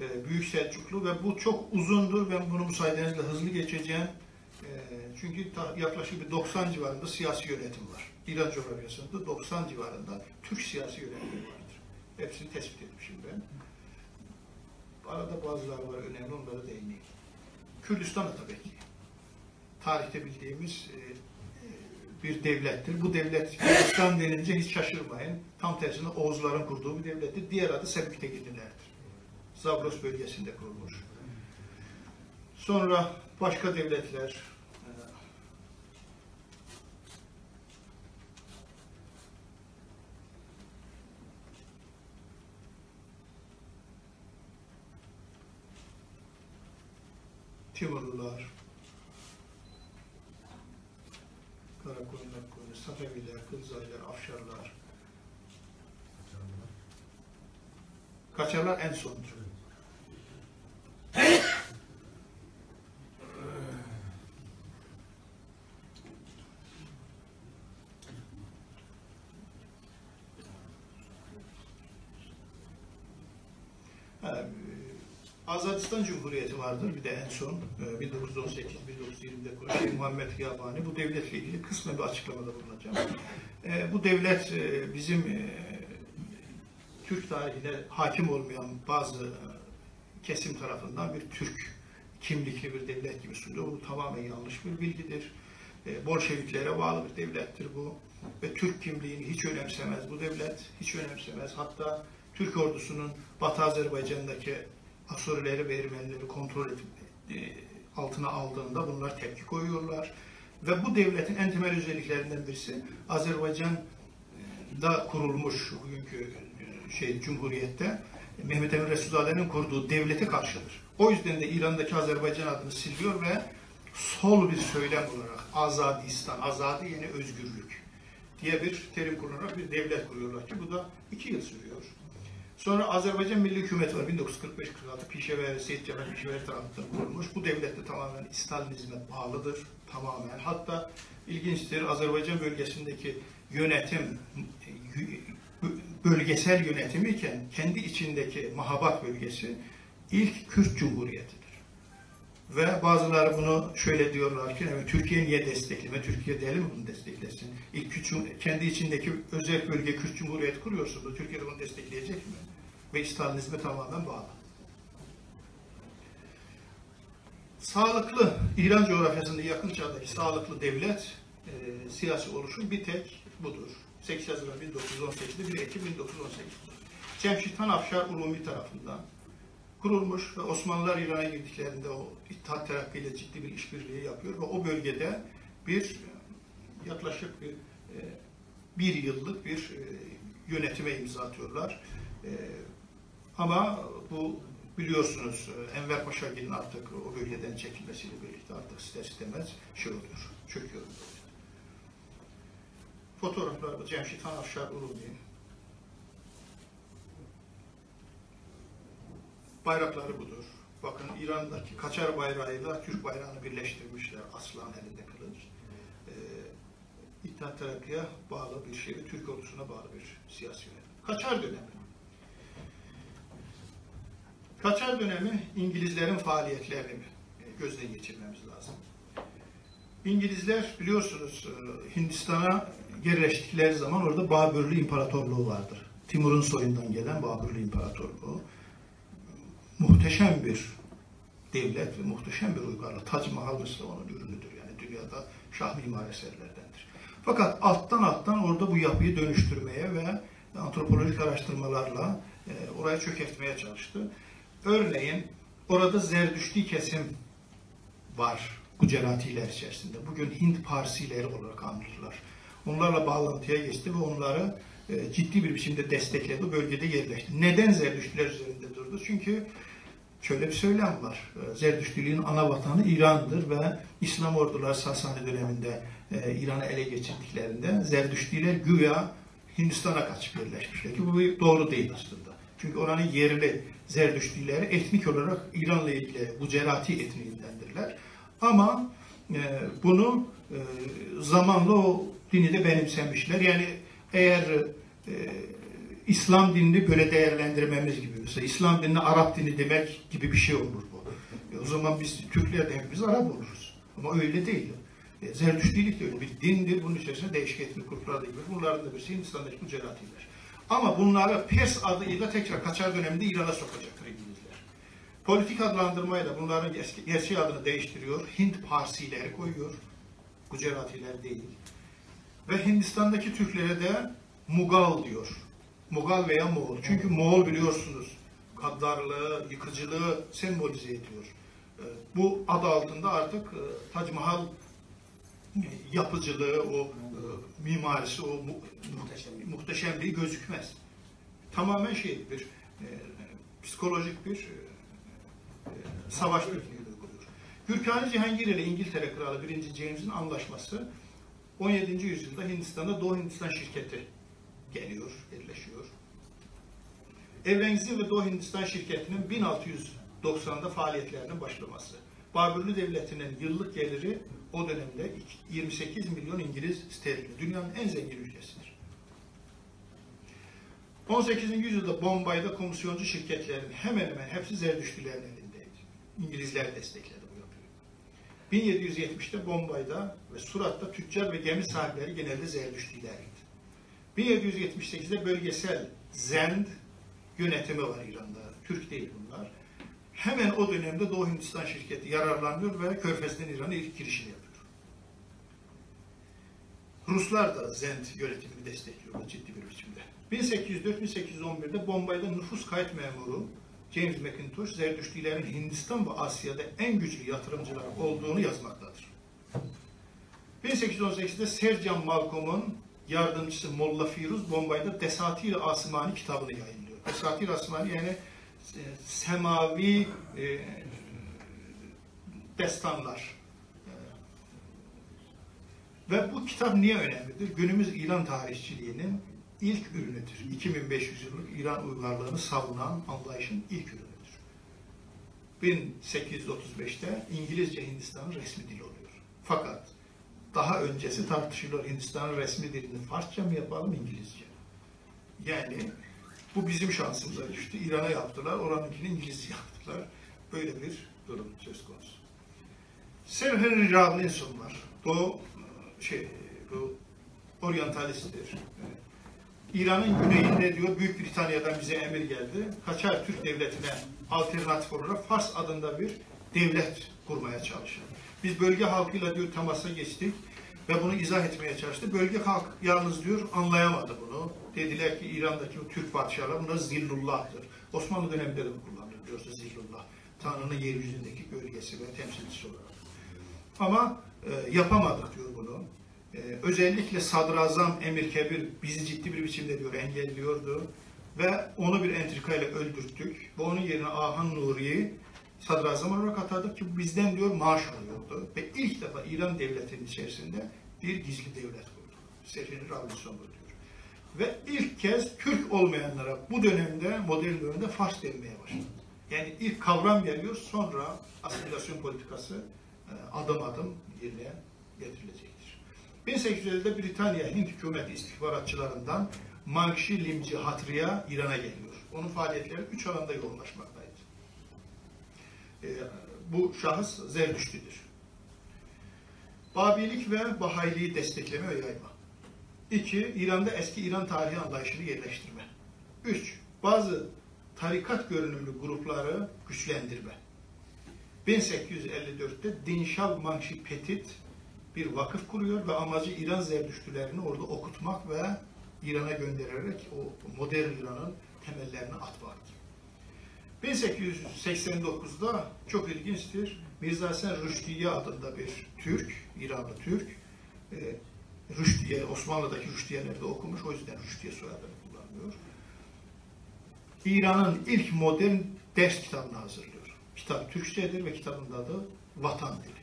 E, Büyük Selçuklu ve bu çok uzundur. Ben bunu müsaadenizle hızlı geçeceğim. E, çünkü ta- yaklaşık bir 90 civarında siyasi yönetim var. İran coğrafyasında 90 civarında Türk siyasi yönetimi vardır. Hepsini tespit etmişim ben. Arada bazıları var önemli onlara değineyim. Kürdistan da tabii ki. Tarihte bildiğimiz e, bir devlettir. Bu devlet Kürdistan denince hiç şaşırmayın. Tam tersine Oğuzların kurduğu bir devlettir. Diğer adı Sebükteginlilerdir. Zabros bölgesinde kurulmuş. Sonra başka devletler Timurlular, Karakoyunlar, Koyunlar, Safeviler, Kılzaylar, Afşarlar. Kaçarlar en sondur. e, Azadistan Cumhuriyeti vardır bir de en son e, 1918-1920'de kurulan Şeyh Muhammed Yabani bu devletle ilgili kısmen bir açıklamada bulunacağım. E, bu devlet e, bizim e, Türk tarihine hakim olmayan bazı e, kesim tarafından bir Türk kimlikli bir devlet gibi sunuluyor. Bu tamamen yanlış bir bilgidir. E, Bolşeviklere bağlı bir devlettir bu. Ve Türk kimliğini hiç önemsemez bu devlet. Hiç önemsemez. Hatta Türk ordusunun Batı Azerbaycan'daki Asurileri ve Ermenileri kontrol e, altına aldığında bunlar tepki koyuyorlar. Ve bu devletin en temel özelliklerinden birisi Azerbaycan'da kurulmuş bugünkü e, şey Cumhuriyette Mehmet Emin Resulzade'nin kurduğu devlete karşıdır. O yüzden de İran'daki Azerbaycan adını siliyor ve sol bir söylem olarak Azadistan, azadi yani özgürlük diye bir terim kullanarak bir devlet kuruyorlar ki bu da iki yıl sürüyor. Sonra Azerbaycan Milli Hükümeti var 1945-46 Pişeveri, Seyit Cemal Pişeveri tarafından kurulmuş. Bu devlet de tamamen Stalinizme bağlıdır. Tamamen. Hatta ilginçtir Azerbaycan bölgesindeki yönetim bölgesel yönetimi iken kendi içindeki Mahabat bölgesi ilk Kürt Cumhuriyeti'dir. Ve bazıları bunu şöyle diyorlar ki evet, Türkiye niye destekleme? Türkiye değil mi bunu desteklesin? İlk Kürt, kendi içindeki özel bölge Kürt Cumhuriyeti kuruyorsunuz. Türkiye de bunu destekleyecek mi? Ve Stalinizme tamamen bağlı. Sağlıklı, İran coğrafyasında yakın çağdaki sağlıklı devlet e, siyasi oluşum bir tek budur. 8 Haziran 1918'de 1 Ekim 1918'de. Cemşit Han Afşar Ulumi tarafından kurulmuş ve Osmanlılar İran'a girdiklerinde o İttihat Terakki ile ciddi bir işbirliği yapıyor ve o bölgede bir yaklaşık bir, e, bir yıllık bir e, yönetime imza atıyorlar. E, ama bu biliyorsunuz Enver Paşagil'in artık o bölgeden çekilmesiyle birlikte artık ister istemez şey oluyor, çöküyor. Fotoğraflar bu Cemşit Han Afşar Urumi. Bayrakları budur. Bakın İran'daki Kaçar bayrağıyla Türk bayrağını birleştirmişler. Aslan elinde kılıç. Ee, İttihat Terakki'ye bağlı bir şey ve Türk ordusuna bağlı bir siyasi yönetim. Kaçar dönemi. Kaçar dönemi İngilizlerin faaliyetlerini gözden geçirmemiz lazım. İngilizler biliyorsunuz Hindistan'a yerleştikleri zaman orada Babürlü İmparatorluğu vardır. Timur'un soyundan gelen Babürlü İmparatorluğu. Muhteşem bir devlet ve muhteşem bir uygarlık. Tac Mahal mesela onun ürünüdür. Yani dünyada şah mimar eserlerdendir. Fakat alttan alttan orada bu yapıyı dönüştürmeye ve antropolojik araştırmalarla e, orayı çökertmeye çalıştı. Örneğin orada Zerdüşti kesim var Gujaratiler içerisinde. Bugün Hint Parsileri olarak anılırlar. Onlarla bağlantıya geçti ve onları e, ciddi bir biçimde destekledi, bölgede yerleşti. Neden Zerdüştüler üzerinde durdu? Çünkü şöyle bir söylem var. E, Zerdüştülüğün ana vatanı İran'dır ve İslam orduları Sasani döneminde e, İran'ı ele geçirdiklerinde Zerdüştüler güya Hindistan'a kaçıp yerleşmişler ki bu doğru değil aslında. Çünkü oranın yerli Zerdüştüleri etnik olarak İran'la ilgili Gujarati etniğindendirler. Ama e, bunu e, zamanla o dini de benimsemişler. Yani eğer İslam dinini böyle değerlendirmemiz gibi mesela İslam dinine Arap dini demek gibi bir şey olur bu. E, o zaman biz Türkler de hepimiz Arap oluruz. Ama öyle değil. E, Zerdüştilik de öyle bir dindir. Bunun içerisinde değişik etnik gruplar da gibi. Bunların da birisi Hindistan'daki Gujaratiler. Ama bunları Pers adıyla tekrar kaçar döneminde İran'a sokacaktır İngilizler. Politik adlandırmayla bunların gerçek adını değiştiriyor. Hint Parsileri koyuyor. Gujaratiler değil. Ve Hindistan'daki Türklere de Mugal diyor. Mugal veya Moğol. Çünkü Moğol biliyorsunuz kaddarlığı, yıkıcılığı sembolize ediyor. Ee, bu adı altında artık e, Tac Mahal yapıcılığı, o e, mimarisi, o mu, muhteşemliği gözükmez. Tamamen şey bir e, psikolojik bir savaş tekniği uyguluyor. Gürkani Cihangir ile İngiltere Kralı 1. James'in anlaşması 17. yüzyılda Hindistan'da Doğu Hindistan şirketi geliyor, yerleşiyor. Evrengiz'in ve Doğu Hindistan şirketinin 1690'da faaliyetlerinin başlaması. Babürlü Devleti'nin yıllık geliri o dönemde 28 milyon İngiliz sterlin. Dünyanın en zengin ülkesidir. 18. yüzyılda Bombay'da komisyoncu şirketlerin hemen hemen hepsi Zerdüştülerin elindeydi. İngilizler destekledi bu yapıyı. 1770'te Bombay'da ve Surat'ta tüccar ve gemi sahipleri genelde Zerdüştüleriydi. 1778'de bölgesel Zend yönetimi var İran'da. Türk değil bunlar. Hemen o dönemde Doğu Hindistan şirketi yararlanıyor ve Körfez'den İran'a ilk girişini yapıyor. Ruslar da Zend yönetimini destekliyorlar ciddi bir biçimde. 1804-1811'de Bombay'da nüfus kayıt memuru James McIntosh, Zerdüştilerin Hindistan ve Asya'da en güçlü yatırımcılar olduğunu yazmaktadır. 1818'de Sercan Malcolm'un yardımcısı Molla Firuz Bombay'da Desatir-i Asmani kitabını yayınlıyor. Desatir-i Asmani yani e, semavi e, destanlar. E, ve bu kitap niye önemlidir? Günümüz İran tarihçiliğinin ilk ürünüdür. 2500 yıllık İran uygarlığını savunan anlayışın ilk ürünüdür. 1835'te İngilizce Hindistan'ın resmi dili oluyor. Fakat daha öncesi tartışılıyor. Hindistan'ın resmi dilini Farsça mı yapalım, İngilizce? Yani bu bizim şansımıza düştü. İran'a yaptılar, oranınkini İngilizce yaptılar. Böyle bir durum söz konusu. Sir Henry Rawlinson var. Bu şey, bu oryantalisttir. İran'ın güneyinde diyor Büyük Britanya'dan bize emir geldi. Kaçar Türk devletine alternatif olarak Fars adında bir devlet kurmaya çalışıyor. Biz bölge halkıyla diyor temasa geçtik ve bunu izah etmeye çalıştı. Bölge halk yalnız diyor anlayamadı bunu. Dediler ki İran'daki o Türk padişahlar bunlar zillullah'tır. Osmanlı döneminde de bu kullanılır biliyorsunuz zillullah. Tanrı'nın yeryüzündeki gölgesi ve temsilcisi olarak. Ama e, yapamadık diyor bunu. E, özellikle Sadrazam Emir Kebir bizi ciddi bir biçimde diyor engelliyordu. Ve onu bir entrikayla öldürttük. Ve onun yerine Ahan Nuri'yi sadrazam olarak atadık ki bizden diyor maaş alıyordu. Ve ilk defa İran devletinin içerisinde bir gizli devlet kurdu. Seferi Robinson diyor. Ve ilk kez Türk olmayanlara bu dönemde, modern dönemde Fars denmeye başladı. Yani ilk kavram geliyor, sonra asimilasyon politikası e, adım adım yerine getirilecektir. 1850'de Britanya Hint hükümeti istihbaratçılarından Mangshi Limci Hatriya İran'a geliyor. Onun faaliyetleri üç alanda yoğunlaşmaktaydı. E, bu şahıs Zerdüştüdür. Babilik ve Bahayiliği destekleme ve yayma. İki, İran'da eski İran tarihi anlayışını yerleştirme. Üç, bazı tarikat görünümlü grupları güçlendirme. 1854'te Dinşal Manşi Petit bir vakıf kuruyor ve amacı İran Zerdüştülerini orada okutmak ve İran'a göndererek o modern İran'ın temellerini atmaktır. 1889'da çok ilginçtir. Mirza Hasan Rüşdiye adında bir Türk, İranlı Türk, e, Rüşdiye, Osmanlı'daki Rüşdiye'lerde okumuş, o yüzden Rüşdiye soyadını kullanmıyor. İran'ın ilk modern ders kitabını hazırlıyor. Kitap Türkçedir ve kitabın adı Vatan Dili.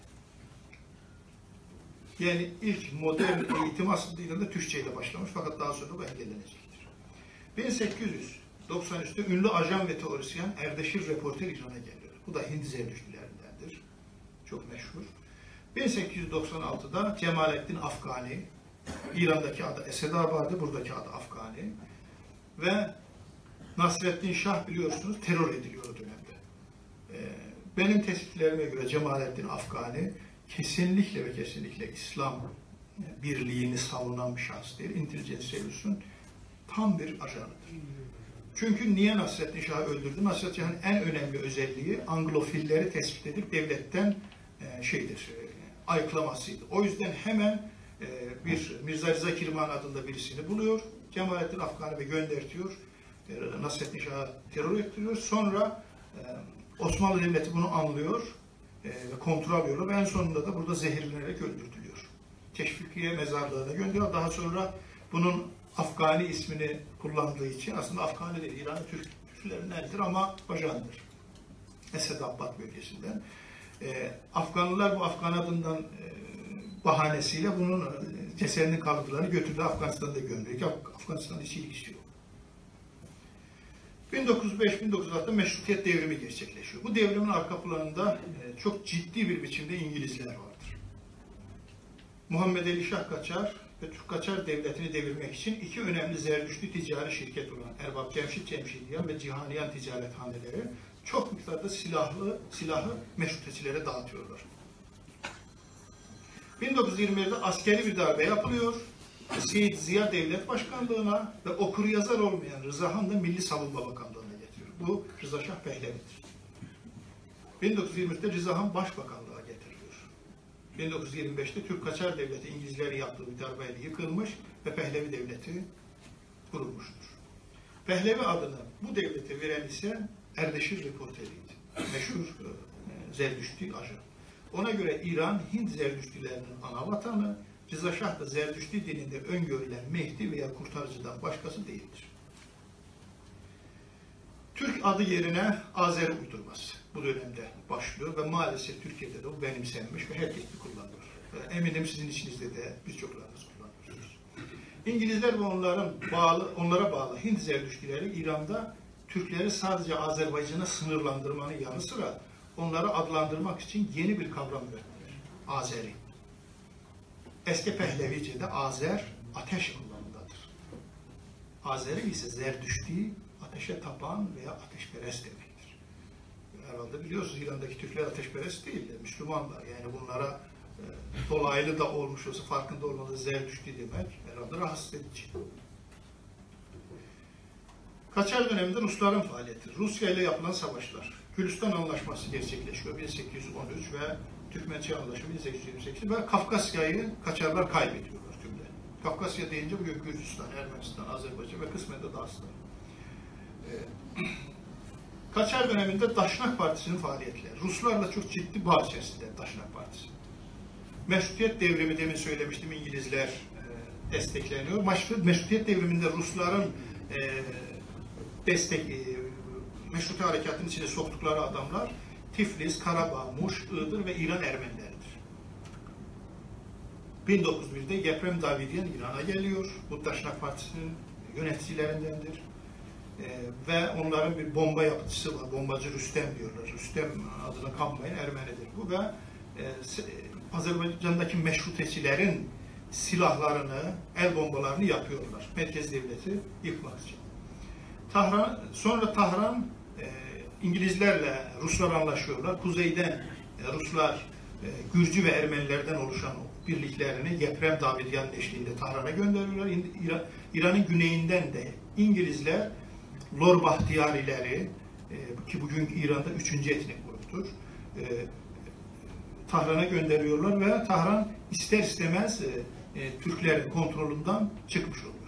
Yani ilk modern eğitim aslında İran'da Türkçe ile başlamış fakat daha sonra bu engellenecektir. 1893'te ünlü ajan ve teorisyen Erdeşir Reporter İran'a geliyor. Bu da Hint zerdüştülerindendir. Çok meşhur. 1896'da Cemalettin Afgani, İran'daki adı Esedabadi, buradaki adı Afgani ve Nasreddin Şah biliyorsunuz terör ediliyor o dönemde. Ee, benim tespitlerime göre Cemalettin Afgani kesinlikle ve kesinlikle İslam birliğini savunan bir şahs değil. Intelligence tam bir ajanıdır. Çünkü niye Nasreddin Şah'ı öldürdü? Nasreddin Şah'ın en önemli özelliği Anglofilleri tespit edip devletten e, şeydir, e, ayıklamasıydı. O yüzden hemen e, bir Mirza Rıza Kirman adında birisini buluyor. Cemalettin Afgan'ı ve göndertiyor. E, Nasreddin Şah'ı terör ettiriyor. Sonra e, Osmanlı Devleti bunu anlıyor e, ve kontrol alıyorlar ve en sonunda da burada zehirlenerek öldürtülüyor. Teşvikiye mezarlığına gönderiyor. Daha sonra bunun Afgani ismini kullandığı için aslında Afgani değil, İran Türk Türklerindendir ama bajandır. Esedabad bölgesinden. E, Afganlılar bu Afgan adından e, bahanesiyle bunun e, cesedinin götürdü Afganistan'da gönderiyor. Afganistan'da hiç ilgisi yok. 1905-1906'da meşrutiyet devrimi gerçekleşiyor. Bu devrimin arka planında e, çok ciddi bir biçimde İngilizler vardır. Muhammed Ali Şah Kaçar ve Türk Kaçar Devleti'ni devirmek için iki önemli Zerdüştlü ticari şirket olan Erbap Cemşit Cemşidiyan ve Cihaniyan ticarethaneleri çok miktarda silahlı silahı meşrutecilere dağıtıyorlar. 1921'de askeri bir darbe yapılıyor. Seyit Ziya Devlet Başkanlığı'na ve okur yazar olmayan Rıza Han da Milli Savunma Bakanlığı'na getiriyor. Bu Rıza Şah Pehlevi'dir. 1923'te Rıza Han getiriliyor. 1925'te Türk Kaçar Devleti İngilizlerin yaptığı bir darbeyle yıkılmış ve Pehlevi Devleti kurulmuştur. Pehlevi adını bu devlete veren ise Erdeşir Reporteriydi. Meşhur e, Zerdüştü ajan. Ona göre İran, Hint Zerdüştülerinin ana vatanı, Rıza Şah da Zerdüştü dininde öngörülen Mehdi veya kurtarıcıdan başkası değildir. Türk adı yerine Azeri uydurması bu dönemde başlıyor ve maalesef Türkiye'de de bu benimsenmiş ve herkes. Ve Eminim sizin içinizde de birçoklarınız kullanıyorsunuz. İngilizler ve onların bağlı, onlara bağlı Hint Zerdüştüleri İran'da Türkleri sadece Azerbaycan'a sınırlandırmanın yanı sıra onları adlandırmak için yeni bir kavram ürettiler. Azeri. Eski Pehlevice'de Azer ateş anlamındadır. Azeri ise Zerdüştü ateşe tapan veya ateşperest demektir. Herhalde biliyorsunuz İran'daki Türkler ateşperest değiller, Müslümanlar. Yani bunlara e, dolaylı da olmuş olsa farkında olmadığı Zerdüştü demek herhalde rahatsız edici. Kaçar döneminde Rusların faaliyeti, Rusya ile yapılan savaşlar, Gülistan Anlaşması gerçekleşiyor 1813 ve Türkmençe Anlaşması 1828 ve Kafkasya'yı Kaçarlar kaybediyorlar tümde. Kafkasya deyince bugün Gürcistan, Ermenistan, Azerbaycan ve kısmen de Dağıstan. Ee, Kaçar döneminde Daşnak Partisi'nin faaliyetleri. Ruslarla çok ciddi bağ içerisinde Daşnak Partisi. Meşrutiyet devrimi demin söylemiştim İngilizler e, destekleniyor. Meşrut- Meşrutiyet devriminde Rusların e, destek e, meşrute harekatın içine soktukları adamlar Tiflis, Karabağ, Muş, Iğdır ve İran Ermenileridir. 1901'de Yeprem Davidian İran'a geliyor. Bu Daşnak Partisi'nin yöneticilerindendir. Ee, ve onların bir bomba yapıcısı var. Bombacı Rüstem diyorlar. Rüstem adını kanmayın Ermenidir bu ve e, Azerbaycan'daki meşrutecilerin silahlarını, el bombalarını yapıyorlar. Merkez devleti yıkmak için. Tahran, sonra Tahran e, İngilizlerle Ruslar anlaşıyorlar. Kuzeyden e, Ruslar e, Gürcü ve Ermenilerden oluşan birliklerini Yeprem Davidyan eşliğinde Tahran'a gönderiyorlar. İran'ın güneyinden de İngilizler Lor Bahtiyarileri e, ki bugün İran'da üçüncü etnik gruptur. E, Tahran'a gönderiyorlar ve Tahran ister istemez e, Türklerin kontrolünden çıkmış oluyor.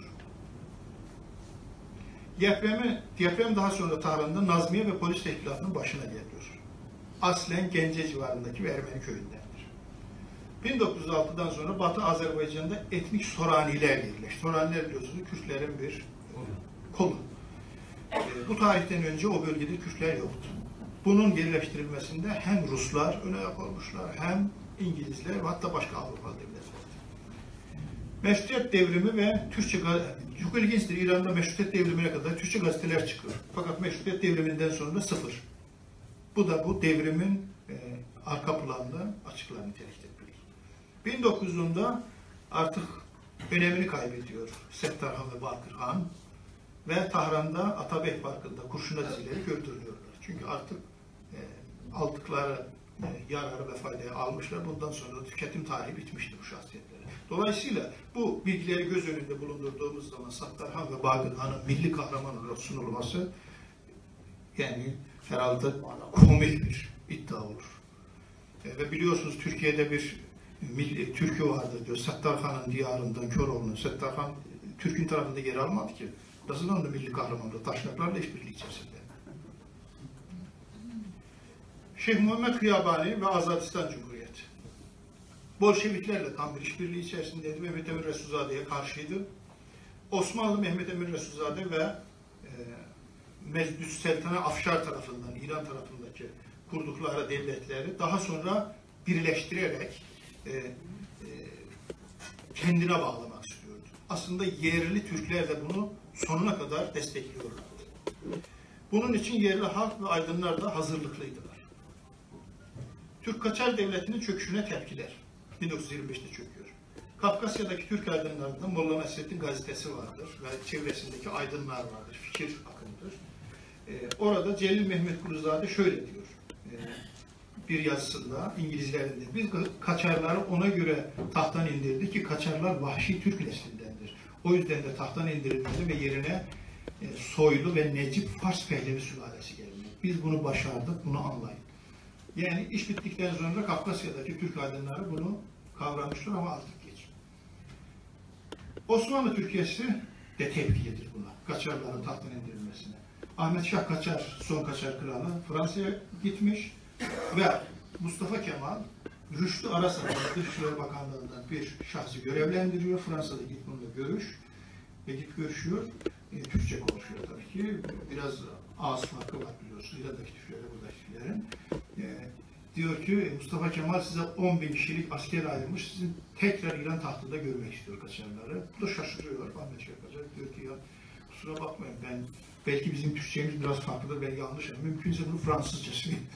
Depremi, deprem daha sonra Tahran'da Nazmiye ve polis teşkilatının başına geliyor. Aslen Gence civarındaki bir Ermeni köyündendir. 1906'dan sonra Batı Azerbaycan'da etnik Soraniler yerleşti. Soraniler biliyorsunuz Kürtlerin bir kolu. Bu tarihten önce o bölgede Kürtler yoktu. Bunun yerleştirilmesinde hem Ruslar öne ayak hem İngilizler ve hatta başka Avrupalı devletler. Meşrutiyet devrimi ve Türkçe çok ilginçtir. İran'da meşrutiyet devrimine kadar Türkçe gazeteler çıkıyor. Fakat meşrutiyet devriminden sonra sıfır. Bu da bu devrimin e, arka planında açıklar niteliktedir. 1910'da artık önemini kaybediyor Settar Han ve Bakır Han ve Tahran'da Atabey Parkı'nda kurşuna dizilerek öldürülüyorlar. Çünkü artık e, aldıkları e, yararı ve faydayı almışlar. Bundan sonra tüketim tarihi bitmiştir bu şahsiyetlerin. Dolayısıyla bu bilgileri göz önünde bulundurduğumuz zaman Sattar Han ve Bagır Han'ın milli kahraman olarak sunulması yani herhalde komik bir iddia olur. E, ve biliyorsunuz Türkiye'de bir milli türkü vardır diyor. Settar Han'ın diyarından Köroğlu'nun. Settar Han Türk'ün tarafında yer almadı ki. Nasıl da milli kahramanlığı? Taşnaklarla işbirliği içerisinde. Şeyh Muhammed Hıyabani ve Azadistan Cumhuriyeti. Bolşeviklerle tam bir işbirliği içerisindeydi. Mehmet Emin Resulzade'ye karşıydı. Osmanlı Mehmet Emin Resulzade ve e, Meclis Seltane Afşar tarafından, İran tarafındaki kurdukları devletleri daha sonra birleştirerek e, e, kendine bağlamak istiyordu. Aslında yerli Türkler de bunu sonuna kadar destekliyorlardı. Bunun için yerli halk ve aydınlar da hazırlıklıydılar. Türk Kaçar Devleti'nin çöküşüne tepkiler. 1925'te çöküyor. Kafkasya'daki Türk aydınlarında Molla Nasrettin gazetesi vardır ve çevresindeki aydınlar vardır, fikir akımıdır. Ee, orada Celil Mehmet Kuluzade şöyle diyor ee, bir yazısında İngilizlerinde. Biz kaçarları ona göre tahttan indirdik ki kaçarlar vahşi Türk neslindendir. O yüzden de tahttan indirilmeli ve yerine e, soylu ve Necip Fars Pehlevi sülalesi gelmeli. Biz bunu başardık, bunu anlayın. Yani iş bittikten sonra Kafkasya'daki Türk aydınları bunu kavramışlar ama artık geç. Osmanlı Türkiye'si de tepkilidir buna. Kaçarların tahttan indirilmesine. Ahmet Şah Kaçar, son Kaçar Kralı Fransa'ya gitmiş ve Mustafa Kemal Rüştü Arasan'ın Dışişleri Bakanlığı'ndan bir şahsı görevlendiriyor. Fransa'da git bununla görüş ve git görüşüyor. E, Türkçe konuşuyor tabii ki. Biraz ağız farkı var biliyorsunuz. İran'daki Türklerle buradaki Türklerin. E, diyor ki Mustafa Kemal size 10 bin kişilik asker ayırmış. Sizin tekrar İran tahtında görmek istiyor Kaçarları. Bu da şaşırıyor. Ahmet Şah Kaçar diyor ki ya kusura bakmayın ben belki bizim Türkçemiz biraz farklıdır. Ben yanlış ama mümkünse bunu Fransızca söyleyeyim.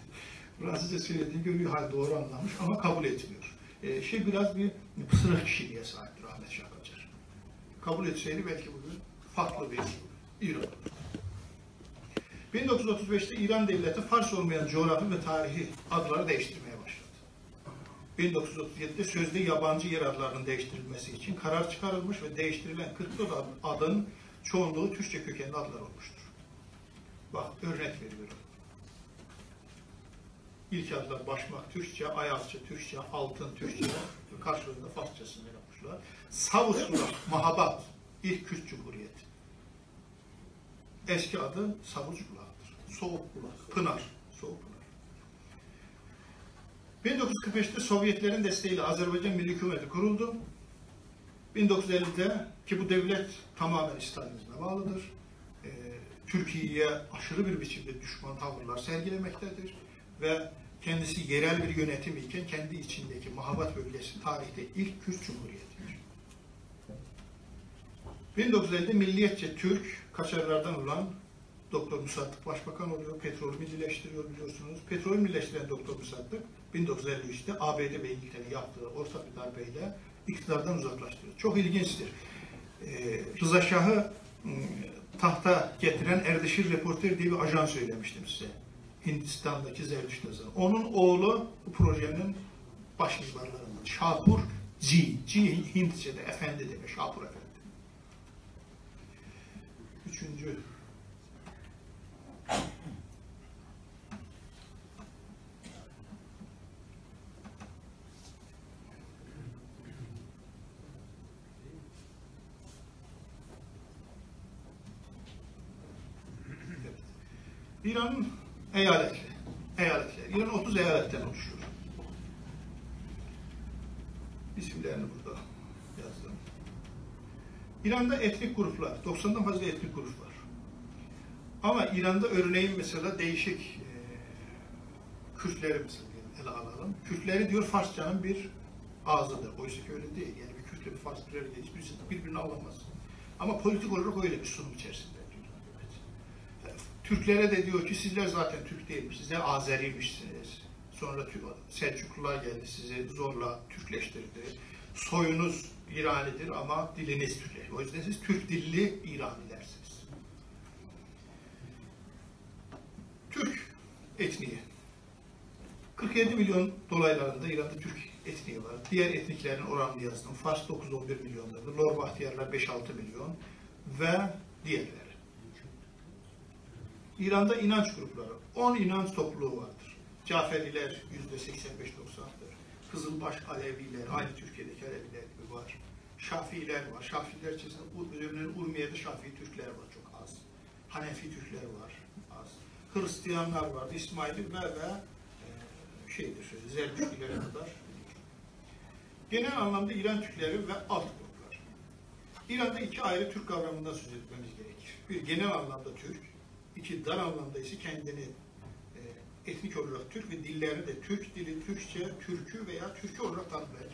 Fransızca söylediğini görüyor, hayır doğru anlamış ama kabul etmiyor. E, şey biraz bir pısırık kişiliğe sahiptir Ahmet Şah Kaçar. Kabul etseydi belki bugün farklı bir İran. 1935'te İran devleti Fars olmayan coğrafi ve tarihi adları değiştirmeye başladı. 1937'de sözde yabancı yer adlarının değiştirilmesi için karar çıkarılmış ve değiştirilen 44 adın çoğunluğu Türkçe kökenli adlar olmuştur. Bak örnek veriyorum. İlk adlar Başmak Türkçe, Ayakçı Türkçe, Altın Türkçe, karşılığında Farsçasını yapmışlar. Savuslu, Mahabat, ilk Kürt Cumhuriyeti. Eski adı Savucuklar'dır. Soğuk Bulak, Pınar. Soğuk Pınar. 1945'te Sovyetlerin desteğiyle Azerbaycan Milli Hükümeti kuruldu. 1950'de ki bu devlet tamamen Stalinizme bağlıdır. Ee, Türkiye'ye aşırı bir biçimde düşman tavırlar sergilemektedir ve kendisi yerel bir yönetim iken kendi içindeki Mahabat bölgesi tarihte ilk Kürt Cumhuriyeti'dir. 1950'de milliyetçe Türk kaçarlardan olan Doktor Musaddık Başbakan oluyor. Petrolü millileştiriyor biliyorsunuz. Petrolü millileştiren Doktor Musaddık 1953'te ABD ve İngiltere yaptığı ortak bir darbeyle iktidardan uzaklaştırıyor. Çok ilginçtir. Ee, Rıza Şah'ı ıı, tahta getiren Erdişir Reporter diye bir ajan söylemiştim size. Hindistan'daki Zerdüşt yazarı. Onun oğlu bu projenin baş mizbarlarından. Şapur G. G Hintçe'de efendi demek. Şapur efendi. Üçüncü. İran'ın eyaletleri. Eyaletler. İran 30 eyaletten oluşuyor. İsimlerini burada yazdım. İran'da etnik gruplar, 90'dan fazla etnik grup var. Ama İran'da örneğin mesela değişik e, Kürtleri mesela ele alalım. Kürtleri diyor Farsçanın bir ağzıdır. Oysa ki öyle değil. Yani bir Kürtle bir Fars bir araya hiçbirisi birbirini alamaz. Ama politik olarak öyle bir sunum içerisinde. Türklere de diyor ki sizler zaten Türk değilmiş, sizler Azeriymişsiniz. Sonra Selçuklular geldi sizi zorla Türkleştirdi. Soyunuz İranidir ama diliniz Türkleşti. O yüzden siz Türk dilli İranilersiniz. Türk etniği. 47 milyon dolaylarında İran'da Türk etniği var. Diğer etniklerin oranını yazdım. Fars 9-11 milyondadır. Lor Bahtiyarlar 5-6 milyon ve diğerleri. İran'da inanç grupları. 10 inanç topluluğu vardır. Caferiler yüzde 85-90'dır. Kızılbaş Aleviler, aynı Türkiye'deki Aleviler gibi var. Şafiiler var. Şafiiler içerisinde Urmiye'de Şafii Türkler var çok az. Hanefi Türkler var az. Hristiyanlar var. İsmaili ve e, şeydir şöyle Zerdüştlilere kadar. Genel anlamda İran Türkleri ve alt gruplar. İran'da iki ayrı Türk kavramından söz etmemiz gerekir. Bir genel anlamda Türk, iki dar anlamda ise kendini e, etnik olarak Türk ve dillerini de Türk dili, Türkçe, Türkü veya Türkü olarak tanımlayan.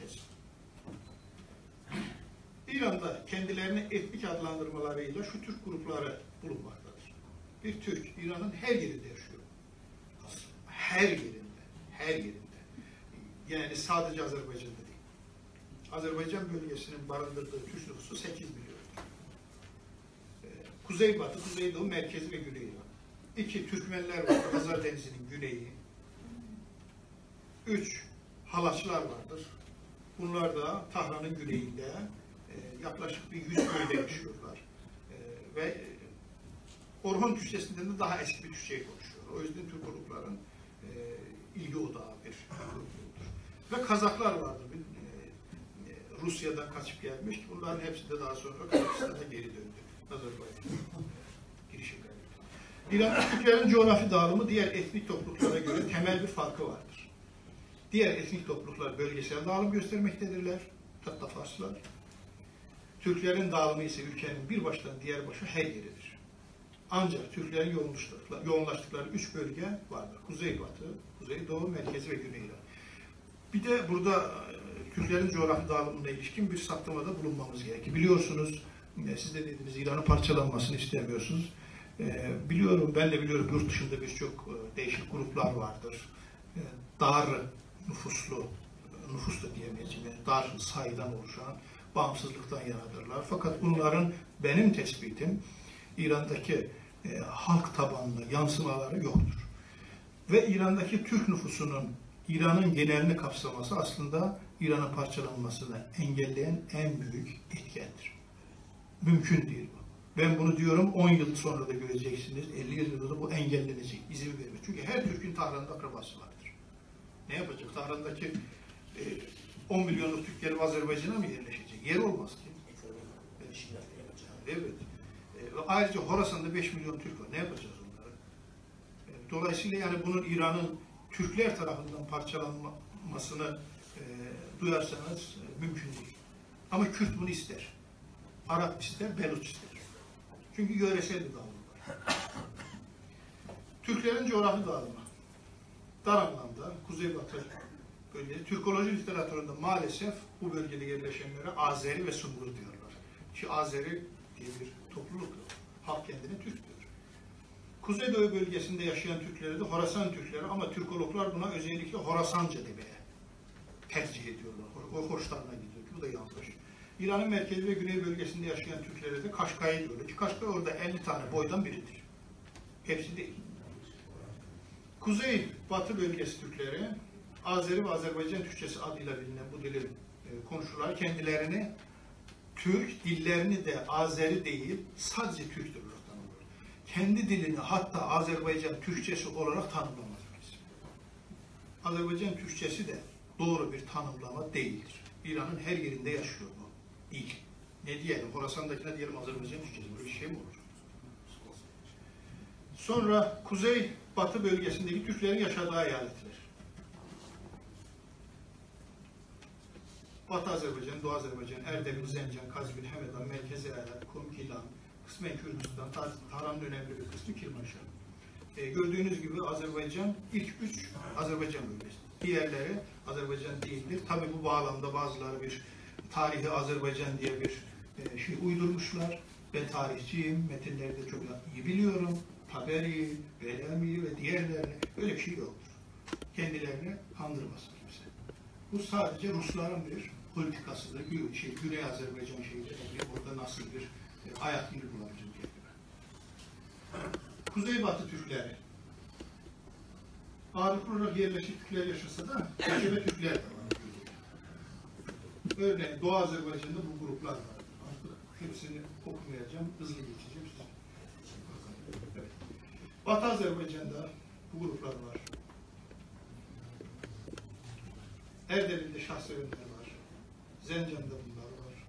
İran'da kendilerini etnik adlandırmalarıyla şu Türk grupları bulunmaktadır. Bir Türk, İran'ın her yerinde yaşıyor. Her yerinde, her yerinde. Yani sadece Azerbaycan'da değil. Azerbaycan bölgesinin barındırdığı Türk nüfusu 8 milyon. Kuzeybatı, Kuzeydoğu, Merkezi ve Güney var. İki, Türkmenler var, Hazar Denizi'nin güneyi. Üç, Halaçlar vardır. Bunlar da Tahran'ın güneyinde e, yaklaşık bir yüz köyde yaşıyorlar. E, ve e, Orhun Türkçesinden de daha eski bir Türkçeyi konuşuyor. O yüzden Türk grupların e, ilgi odağı bir gruptur. Ve Kazaklar vardır. Bir, e, e, Rusya'dan kaçıp gelmiş. Bunların hepsi de daha sonra Kazakistan'a geri döndü. İran Türklerin coğrafi dağılımı diğer etnik topluluklara göre temel bir farkı vardır. Diğer etnik topluluklar bölgesel dağılım göstermektedirler. Hatta Farslar. Türklerin dağılımı ise ülkenin bir baştan diğer başa her yeridir. Ancak Türklerin yoğunlaştıkları, üç bölge vardır. Kuzeybatı, Kuzeydoğu, Merkezi ve Güney İran. Bir de burada e, Türklerin coğrafi dağılımına ilişkin bir saptamada bulunmamız gerekir. Biliyorsunuz, e, siz de dediniz İran'ın parçalanmasını istemiyorsunuz. E, biliyorum, ben de biliyorum yurt dışında birçok e, değişik gruplar vardır. E, dar nüfuslu, nüfus da diyemeyeceğim, yani dar sayıdan oluşan bağımsızlıktan yanadırlar. Fakat bunların benim tespitim İran'daki e, halk tabanlı yansımaları yoktur. Ve İran'daki Türk nüfusunun İran'ın genelini kapsaması aslında İran'ın parçalanmasını engelleyen en büyük etkendir. Mümkün değil bu. Ben bunu diyorum 10 yıl sonra da göreceksiniz, 50 yıl sonra da bu engellenecek, izin vermez. Çünkü her Türk'ün Tahran'da akrabası vardır. Ne yapacak? Tahran'daki e, 10 milyonluk Türk gelip Azerbaycan'a mı yerleşecek? Yer olmaz ki. Evet. E, ayrıca Horasan'da 5 milyon Türk var. Ne yapacağız onları? E, dolayısıyla yani bunun İran'ın Türkler tarafından parçalanmasını e, duyarsanız e, mümkün değil. Ama Kürt bunu ister. Arap ister, Beluç ister. Çünkü yöresel bir dağılım. Türklerin coğrafi dağılımı. Dar anlamda Kuzeybatı bölgesi. Türkoloji literatüründe maalesef bu bölgede yerleşenlere Azeri ve Sungur diyorlar. Ki Azeri diye bir topluluk. Halk kendini Türk diyor. Kuzeydoğu bölgesinde yaşayan Türkleri de Horasan Türkleri ama Türkologlar buna özellikle Horasanca demeye tercih ediyorlar. O hoşlarına gidiyor. Bu da yanlış. İran'ın merkezi ve güney bölgesinde yaşayan Türklere de Kaşkay'ı diyorlar. Ki Kaşkay orada 50 tane boydan biridir. Hepsi değil. Kuzey Batı bölgesi Türkleri Azeri ve Azerbaycan Türkçesi adıyla bilinen bu dilin e, konuşurlar. Kendilerini Türk, dillerini de Azeri değil, sadece Türktür olarak tanımlıyor. Kendi dilini hatta Azerbaycan Türkçesi olarak tanımlamaz. Azerbaycan Türkçesi de doğru bir tanımlama değildir. İran'ın her yerinde yaşıyor bu. Değil. Ne diyelim? Horasan'dakine diyelim Azerbaycan Türkçesi. Böyle bir şey mi olur? Sonra Kuzey Batı bölgesindeki Türklerin yaşadığı eyaletler. Batı Azerbaycan, Doğu Azerbaycan, Erdebil, Zencan, Kazvin, Hemedan, Merkezi Eyalet, Kum, kısmen Kürdistan, Taran'ın önemli bir kısmı Kirmanşah. E, gördüğünüz gibi Azerbaycan ilk üç Azerbaycan bölgesi. Diğerleri Azerbaycan değildir. Tabi bu bağlamda bazıları bir tarihi Azerbaycan diye bir e, şey uydurmuşlar. Ben tarihçiyim, metinleri de çok iyi biliyorum. Taberi, Belami ve diğerlerini öyle bir şey yoktur. Kendilerini kandırmasın kimse. Bu sadece Rusların bir politikasıdır. Gü- Şey, Güney Azerbaycan şeyleri, orada nasıl bir e, ayak yeri bulabilir kendine. Kuzeybatı Türkleri. Ağırlıklı olarak yerleşik Türkler yaşasa da Türkler var. Örneğin Doğu Azerbaycan'da bu gruplar var. Hepsini okumayacağım, hızlı geçeceğim. Evet. Batı Azerbaycan'da bu gruplar var. Erdebil'de Şahsevenler var. Zencan'da bunlar var.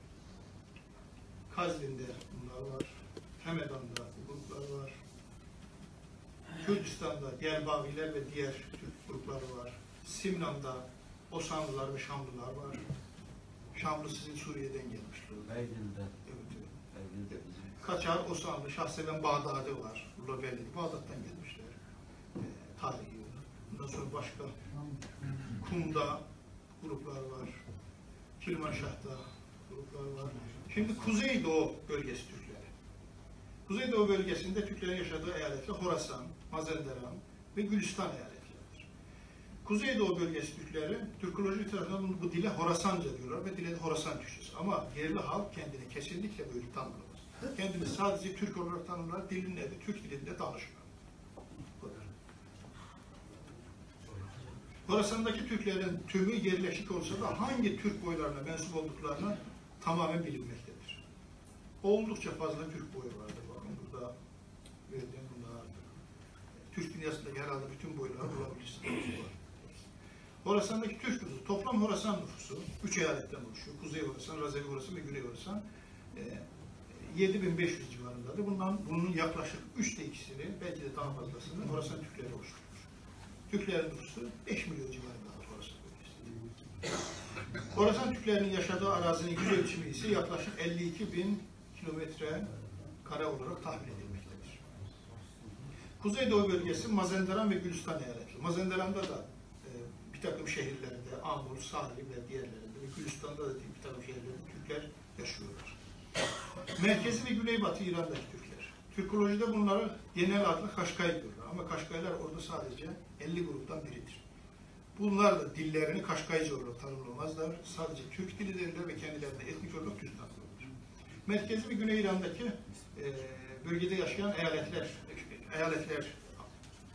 Kazvin'de bunlar var. Hemedan'da gruplar var. Kürdistan'da Diyarbakırlar ve diğer Türk grupları var. Simnan'da Osanlılar ve Şamlılar var. Şamlı sizin Suriye'den gelmişler. Aydın'da, Evet, evet. Aydın'da bizim. Kaçar Osmanlı, Şahseven Bağdadi var. Burada belli. Bağdat'tan gelmişler. Ee, tarihi yolu. Bundan sonra başka Kum'da gruplar var. Kirmanşah'ta gruplar var. Şimdi Kuzeydoğu bölgesi Türkleri. Kuzeydoğu bölgesinde Türklerin yaşadığı eyaletler Horasan, Mazandaran ve Gülistan eyaletleridir. Kuzeydoğu bölgesi Türkleri, Türkoloji tarafından bu dile Horasanca diyorlar ve dile de Horasan Türkçesi. Ama yerli halk kendini kesinlikle böyle tanımlamaz. Kendini sadece Türk olarak tanımlar, dilinde de Türk dilinde kadar. Horasan'daki Türklerin tümü yerleşik olsa da hangi Türk boylarına mensup olduklarını tamamen bilinmektedir. Oldukça fazla Türk boyu vardır. Bakın burada verdiğim bunlar. Türk dünyasında herhalde bütün boyları bulabilirsiniz. Horasan'daki Türk nüfusu, toplam Horasan nüfusu, üç eyaletten oluşuyor. Kuzey Horasan, Razevi Horasan ve Güney Horasan. E, 7500 civarındadır. Bundan, bunun yaklaşık üçte ikisini, belki de daha fazlasını Horasan Türkleri oluşturur. Türklerin nüfusu 5 milyon civarındadır Horasan bölgesinde. Horasan Türklerinin yaşadığı arazinin yüz ölçümü ise yaklaşık 52 bin kilometre kare olarak tahmin edilmektedir. Kuzeydoğu bölgesi Mazandaran ve Gülistan eyaletleri. Mazandaran'da da bir takım şehirlerde, Amur, Salih ve diğerlerinde Gülistan'da da bir takım şehirlerde Türkler yaşıyorlar. Merkezi ve Güneybatı İran'daki Türkler. Türkolojide bunları genel adlı Kaşkay diyorlar ama Kaşkaylar orada sadece 50 gruptan biridir. Bunlar da dillerini Kaşkaycı olarak tanımlamazlar. Sadece Türk dili derler ve kendilerine etnik olarak Türk tanımlarlar. Merkezi ve Güney İran'daki e, bölgede yaşayan eyaletler, eyaletler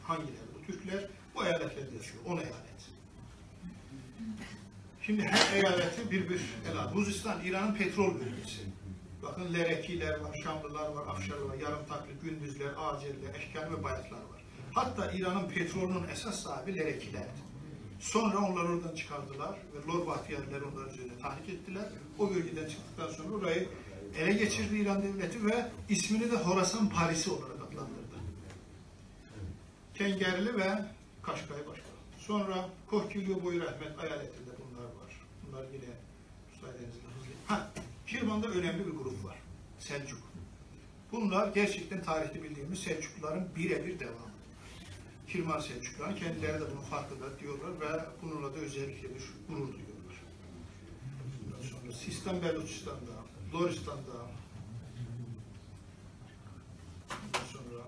hangileri? Bu Türkler bu eyaletlerde yaşıyor. 10 eyalet. Şimdi her eyaleti bir bir ele al. Buzistan, İran'ın petrol bölgesi. Bakın Lerekiler var, Şamlılar var, Afşarlar var, Yarımtaklı, Gündüzler, Aceliler, Eşkan ve Bayatlar var. Hatta İran'ın petrolünün esas sahibi Lerekilerdi. Sonra onları oradan çıkardılar ve Lor Bahtiyarlar onların üzerine tahrik ettiler. O bölgeden çıktıktan sonra orayı ele geçirdi İran devleti ve ismini de Horasan Parisi olarak adlandırdı. Kengerli ve Kaşkay başkanı. Sonra Kohkilyo Boyu Rahmet eyaletinde bunlar yine müsaadenizle hızlı. Ha, Kirman'da önemli bir grup var. Selçuk. Bunlar gerçekten tarihte bildiğimiz Selçukluların birebir devamı. Kirman Selçukluların kendileri de bunun farkında diyorlar ve bununla da özellikle bir gurur duyuyorlar. Ondan sonra Sistan Beluçistan'da, Loristan'da, ondan sonra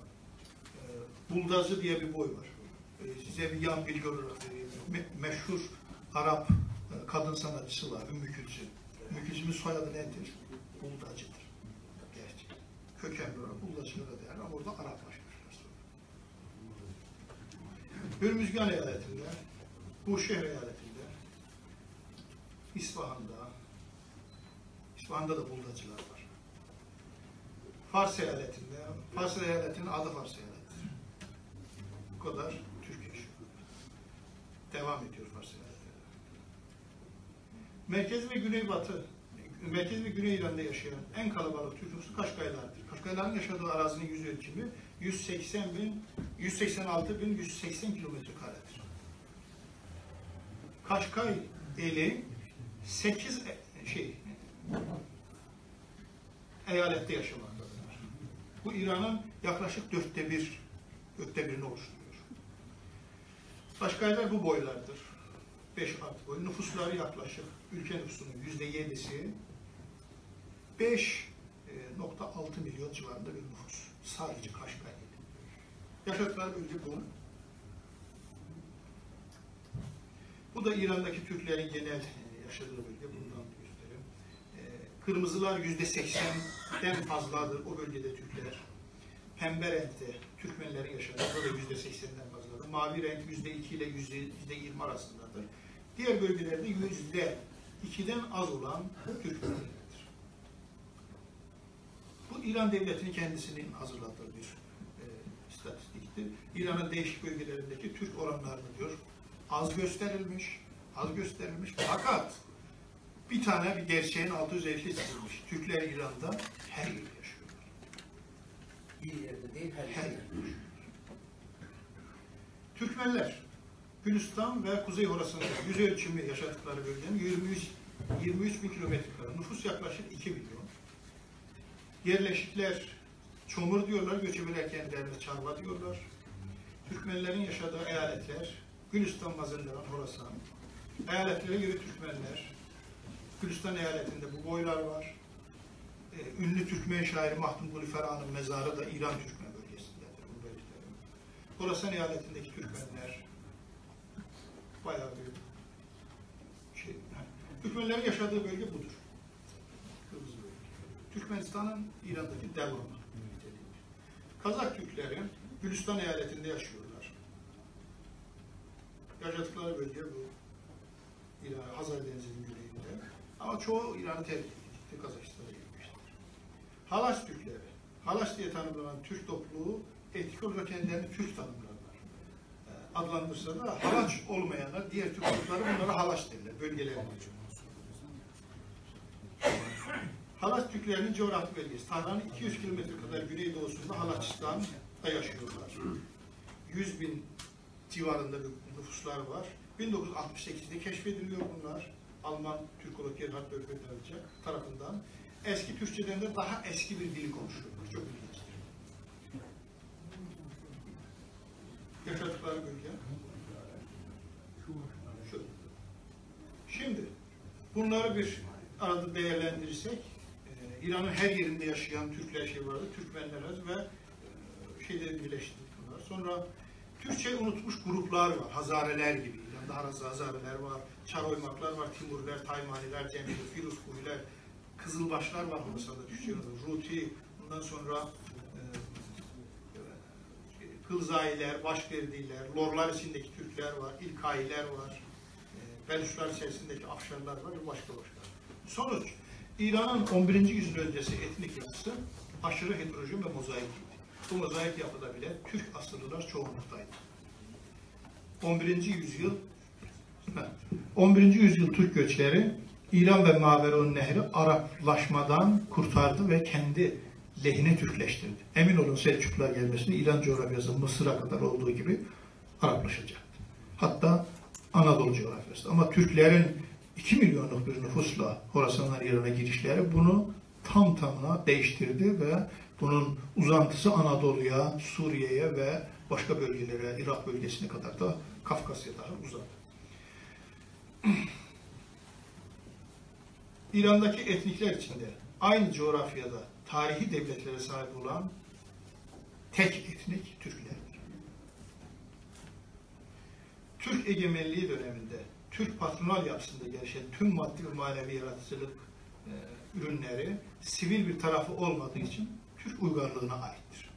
e, Buldazı diye bir boy var. E, size bir yan bilgi olarak vereyim. Me- meşhur Arap kadın sanatçısı var, Ümmü Külsüm. Ümmü Külsüm'ün soyadı nedir? Buldacıdır. Gerçekten. Kökenli olarak Buldacı'da da değer ama orada Araplaşmışlar sonra. Hürmüzgan eyaletinde, Buşehir eyaletinde, İsfahan'da, İsfahan'da da Buldacılar var. Fars eyaletinde, Fars eyaletinin adı Fars eyaletidir. Bu kadar Türk yaşıyor. Devam ediyor Fars eyaletleri. Merkez ve Güneybatı, Merkez ve Güney İran'da yaşayan en kalabalık Türk nüfusu Kaşkaylardır. Kaşkayların yaşadığı arazinin yüz ölçümü 180 bin, 186 bin 180 kilometre karedir. Kaşkay eli 8 şey eyalette yaşamaktadırlar. Bu İran'ın yaklaşık dörtte bir, dörtte birini oluşturuyor. Kaşkaylar bu boylardır. 5 artı boy. Nüfusları yaklaşık ülke nüfusunun yüzde yedisi 5.6 milyon civarında bir nüfus. Sadece Kaşkay. Yaşadıkları bölge bu. Bu da İran'daki Türklerin genel e, yaşadığı bölge. Bundan göstereyim. E, Kırmızılar yüzde seksenden fazladır o bölgede Türkler. Pembe renkte Türkmenlerin yaşadığı o da yüzde seksenden. Mavi renk yüzde iki ile yüzde yirmi arasındadır. Diğer bölgelerde yüzde ikiden az olan Türkmenlerdir. Bu İran devletinin kendisinin hazırladığı bir e, istatistiktir. İran'ın değişik bölgelerindeki Türk oranlarını diyor az gösterilmiş, az gösterilmiş fakat bir tane bir gerçeğin altı özellikle çizilmiş. Türkler İran'da her yerde yaşıyorlar. Bir yerde değil her Her yerde. yerde. Türkmenler, Gülistan ve Kuzey Horasan'da yüz ölçümü yaşadıkları bölgenin 23, 23 bin kilometre kare. Nüfus yaklaşık 2 milyon. Yerleşikler çomur diyorlar, göçebeler kendilerine çarva diyorlar. Türkmenlerin yaşadığı eyaletler, Gülistan, Mazandaran, Horasan. Eyaletlere göre Türkmenler, Gülistan eyaletinde bu boylar var. Ee, ünlü Türkmen şairi Mahmud Guli Ferhan'ın mezarı da İran Türkmen. Horasan eyaletindeki Türkmenler, bayağı bir şey. Yani Türkmenlerin yaşadığı bölge budur. Kırmızı bölge. Türkmenistan'ın İran'daki devamı. Kazak Türkleri Gülistan eyaletinde yaşıyorlar. Yaşadıkları bölge bu. İran, Hazar Denizi'nin güneyinde. Ama çoğu İran'ı terk etti, Kazakistan'a gitmişler. Halaç Türkleri. Halaç diye tanımlanan Türk topluluğu etnik olarak kendilerini Türk tanımlarlar. Ee, Adlandırsa da halaç olmayanlar, diğer Türk toplulukları bunlara halaç derler, bölgeler. Halaç Türklerinin coğrafi bölgesi. Tahran'ın 200 kilometre kadar güneydoğusunda Halaçistan'da yaşıyorlar. 100 bin civarında bir nüfuslar var. 1968'de keşfediliyor bunlar. Alman Türkolog Gerhard Böfeter tarafından. Eski Türkçeden de daha eski bir dili konuşuyorlar. Çok ilginçtir. Yaşadıkları bölge. Şu. Şimdi bunları bir arada değerlendirirsek e, İran'ın her yerinde yaşayan Türkler şey vardı. Türkmenler ve e, şeyleri birleştirdik bunlar. Sonra Türkçe unutmuş gruplar var. Hazareler gibi. İran'da Hazareler var. Çaroymaklar var. Timurler, Taymaniler, Cemil, Firuzkuliler, Kızılbaşlar var Horasan'da Türkçe. Ruti, ondan sonra Kılzayiler, Başverdiler, Lorlar içindeki Türkler var, İlkailer var, e, Belüşler içerisindeki Afşarlar var ve başka başka. Sonuç, İran'ın 11. yüzyıl öncesi etnik yapısı aşırı heterojen ve mozaikiydi. Bu mozaik yapıda bile Türk asıllılar çoğunluktaydı. 11. yüzyıl *laughs* heh, 11. yüzyıl Türk göçleri İran ve Maveron Nehri Araplaşmadan kurtardı ve kendi lehine Türkleştirdi. Emin olun Selçuklular gelmesini İran coğrafyası Mısır'a kadar olduğu gibi Araplaşacaktı. Hatta Anadolu coğrafyası. Ama Türklerin 2 milyonluk bir nüfusla Horasanlar İran'a girişleri bunu tam tamına değiştirdi ve bunun uzantısı Anadolu'ya, Suriye'ye ve başka bölgelere, Irak bölgesine kadar da Kafkasya'ya daha uzadı. *clears throat* İran'daki etnikler içinde aynı coğrafyada tarihi devletlere sahip olan tek etnik Türklerdir. Türk egemenliği döneminde Türk patronal yapısında gelişen tüm maddi ve manevi yaratıcılık e, ürünleri sivil bir tarafı olmadığı için Türk uygarlığına aittir.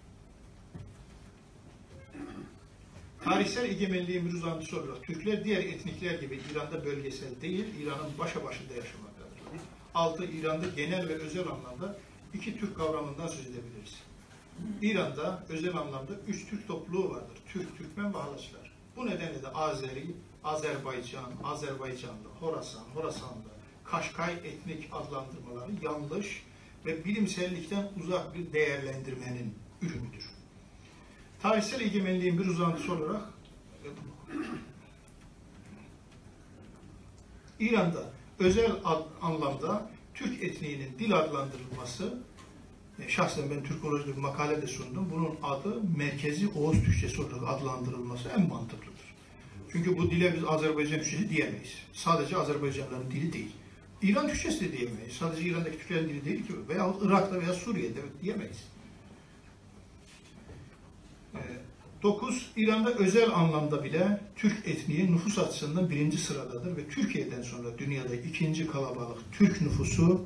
Tarihsel egemenliğin bir uzantısı olarak Türkler diğer etnikler gibi İran'da bölgesel değil, İran'ın başa başında yaşamaktadır. Altı İran'da genel ve özel anlamda iki Türk kavramından söz edebiliriz. İran'da özel anlamda üç Türk topluluğu vardır. Türk, Türkmen ve Halaçlar. Bu nedenle de Azeri, Azerbaycan, Azerbaycanlı, Horasan, Horasanlı, Kaşkay etnik adlandırmaları yanlış ve bilimsellikten uzak bir değerlendirmenin ürünüdür. Tarihsel egemenliğin bir uzantısı olarak İran'da özel anlamda Türk etniğinin dil adlandırılması e, şahsen ben Türkolojide bir makale de sundum. Bunun adı Merkezi Oğuz Türkçesi olarak adlandırılması en mantıklıdır. Çünkü bu dile biz Azerbaycan Türkçesi diyemeyiz. Sadece Azerbaycanlıların dili değil. İran Türkçesi de diyemeyiz. Sadece İran'daki Türklerin dili değil ki. Veya Irak'ta veya Suriye'de diyemeyiz. 9. İran'da özel anlamda bile Türk etniği nüfus açısından birinci sıradadır ve Türkiye'den sonra dünyada ikinci kalabalık Türk nüfusu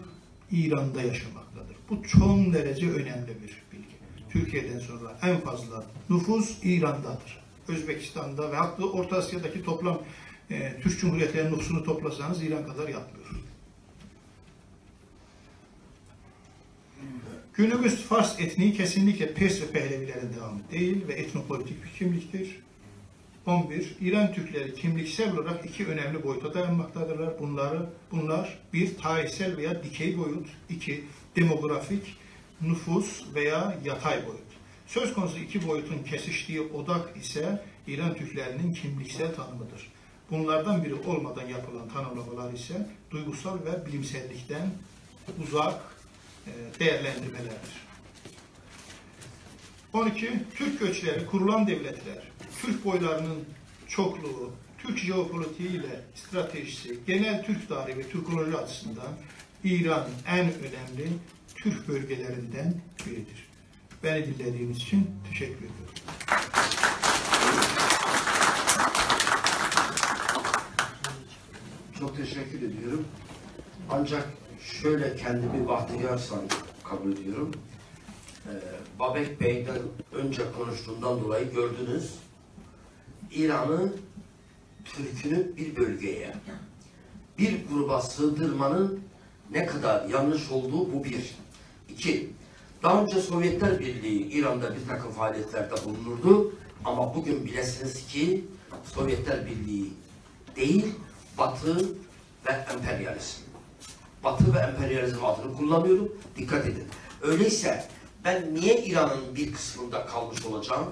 İran'da yaşamaktadır. Bu çok derece önemli bir bilgi. Türkiye'den sonra en fazla nüfus İran'dadır. Özbekistan'da ve hatta Orta Asya'daki toplam e, Türk Cumhuriyetlerinin nüfusunu toplasanız İran kadar yapmıyor. Günümüz Fars etniği kesinlikle Pers ve Pehlevilerin devamı değil ve etnopolitik bir kimliktir. 11. İran Türkleri kimliksel olarak iki önemli boyuta dayanmaktadırlar. Bunları, bunlar bir tarihsel veya dikey boyut, iki demografik, nüfus veya yatay boyut. Söz konusu iki boyutun kesiştiği odak ise İran Türklerinin kimliksel tanımıdır. Bunlardan biri olmadan yapılan tanımlamalar ise duygusal ve bilimsellikten uzak değerlendirmelerdir. 12. Türk göçleri, kurulan devletler, Türk boylarının çokluğu, Türk jeopolitiği ile stratejisi, genel Türk tarihi ve Türkoloji açısından İran'ın en önemli Türk bölgelerinden biridir. Beni dinlediğiniz için teşekkür ediyorum. çok teşekkür ediyorum. Ancak şöyle kendimi bahtiyarsan kabul ediyorum. Ee, Babek Bey'den önce konuştuğundan dolayı gördünüz. İran'ı Türk'ünü bir bölgeye, bir gruba sığdırmanın ne kadar yanlış olduğu bu bir. İki, daha önce Sovyetler Birliği İran'da bir takım faaliyetlerde bulunurdu ama bugün bilesiniz ki Sovyetler Birliği değil, Batı ve emperyalizm. Batı ve emperyalizm adını kullanıyorum. Dikkat edin. Öyleyse ben niye İran'ın bir kısmında kalmış olacağım?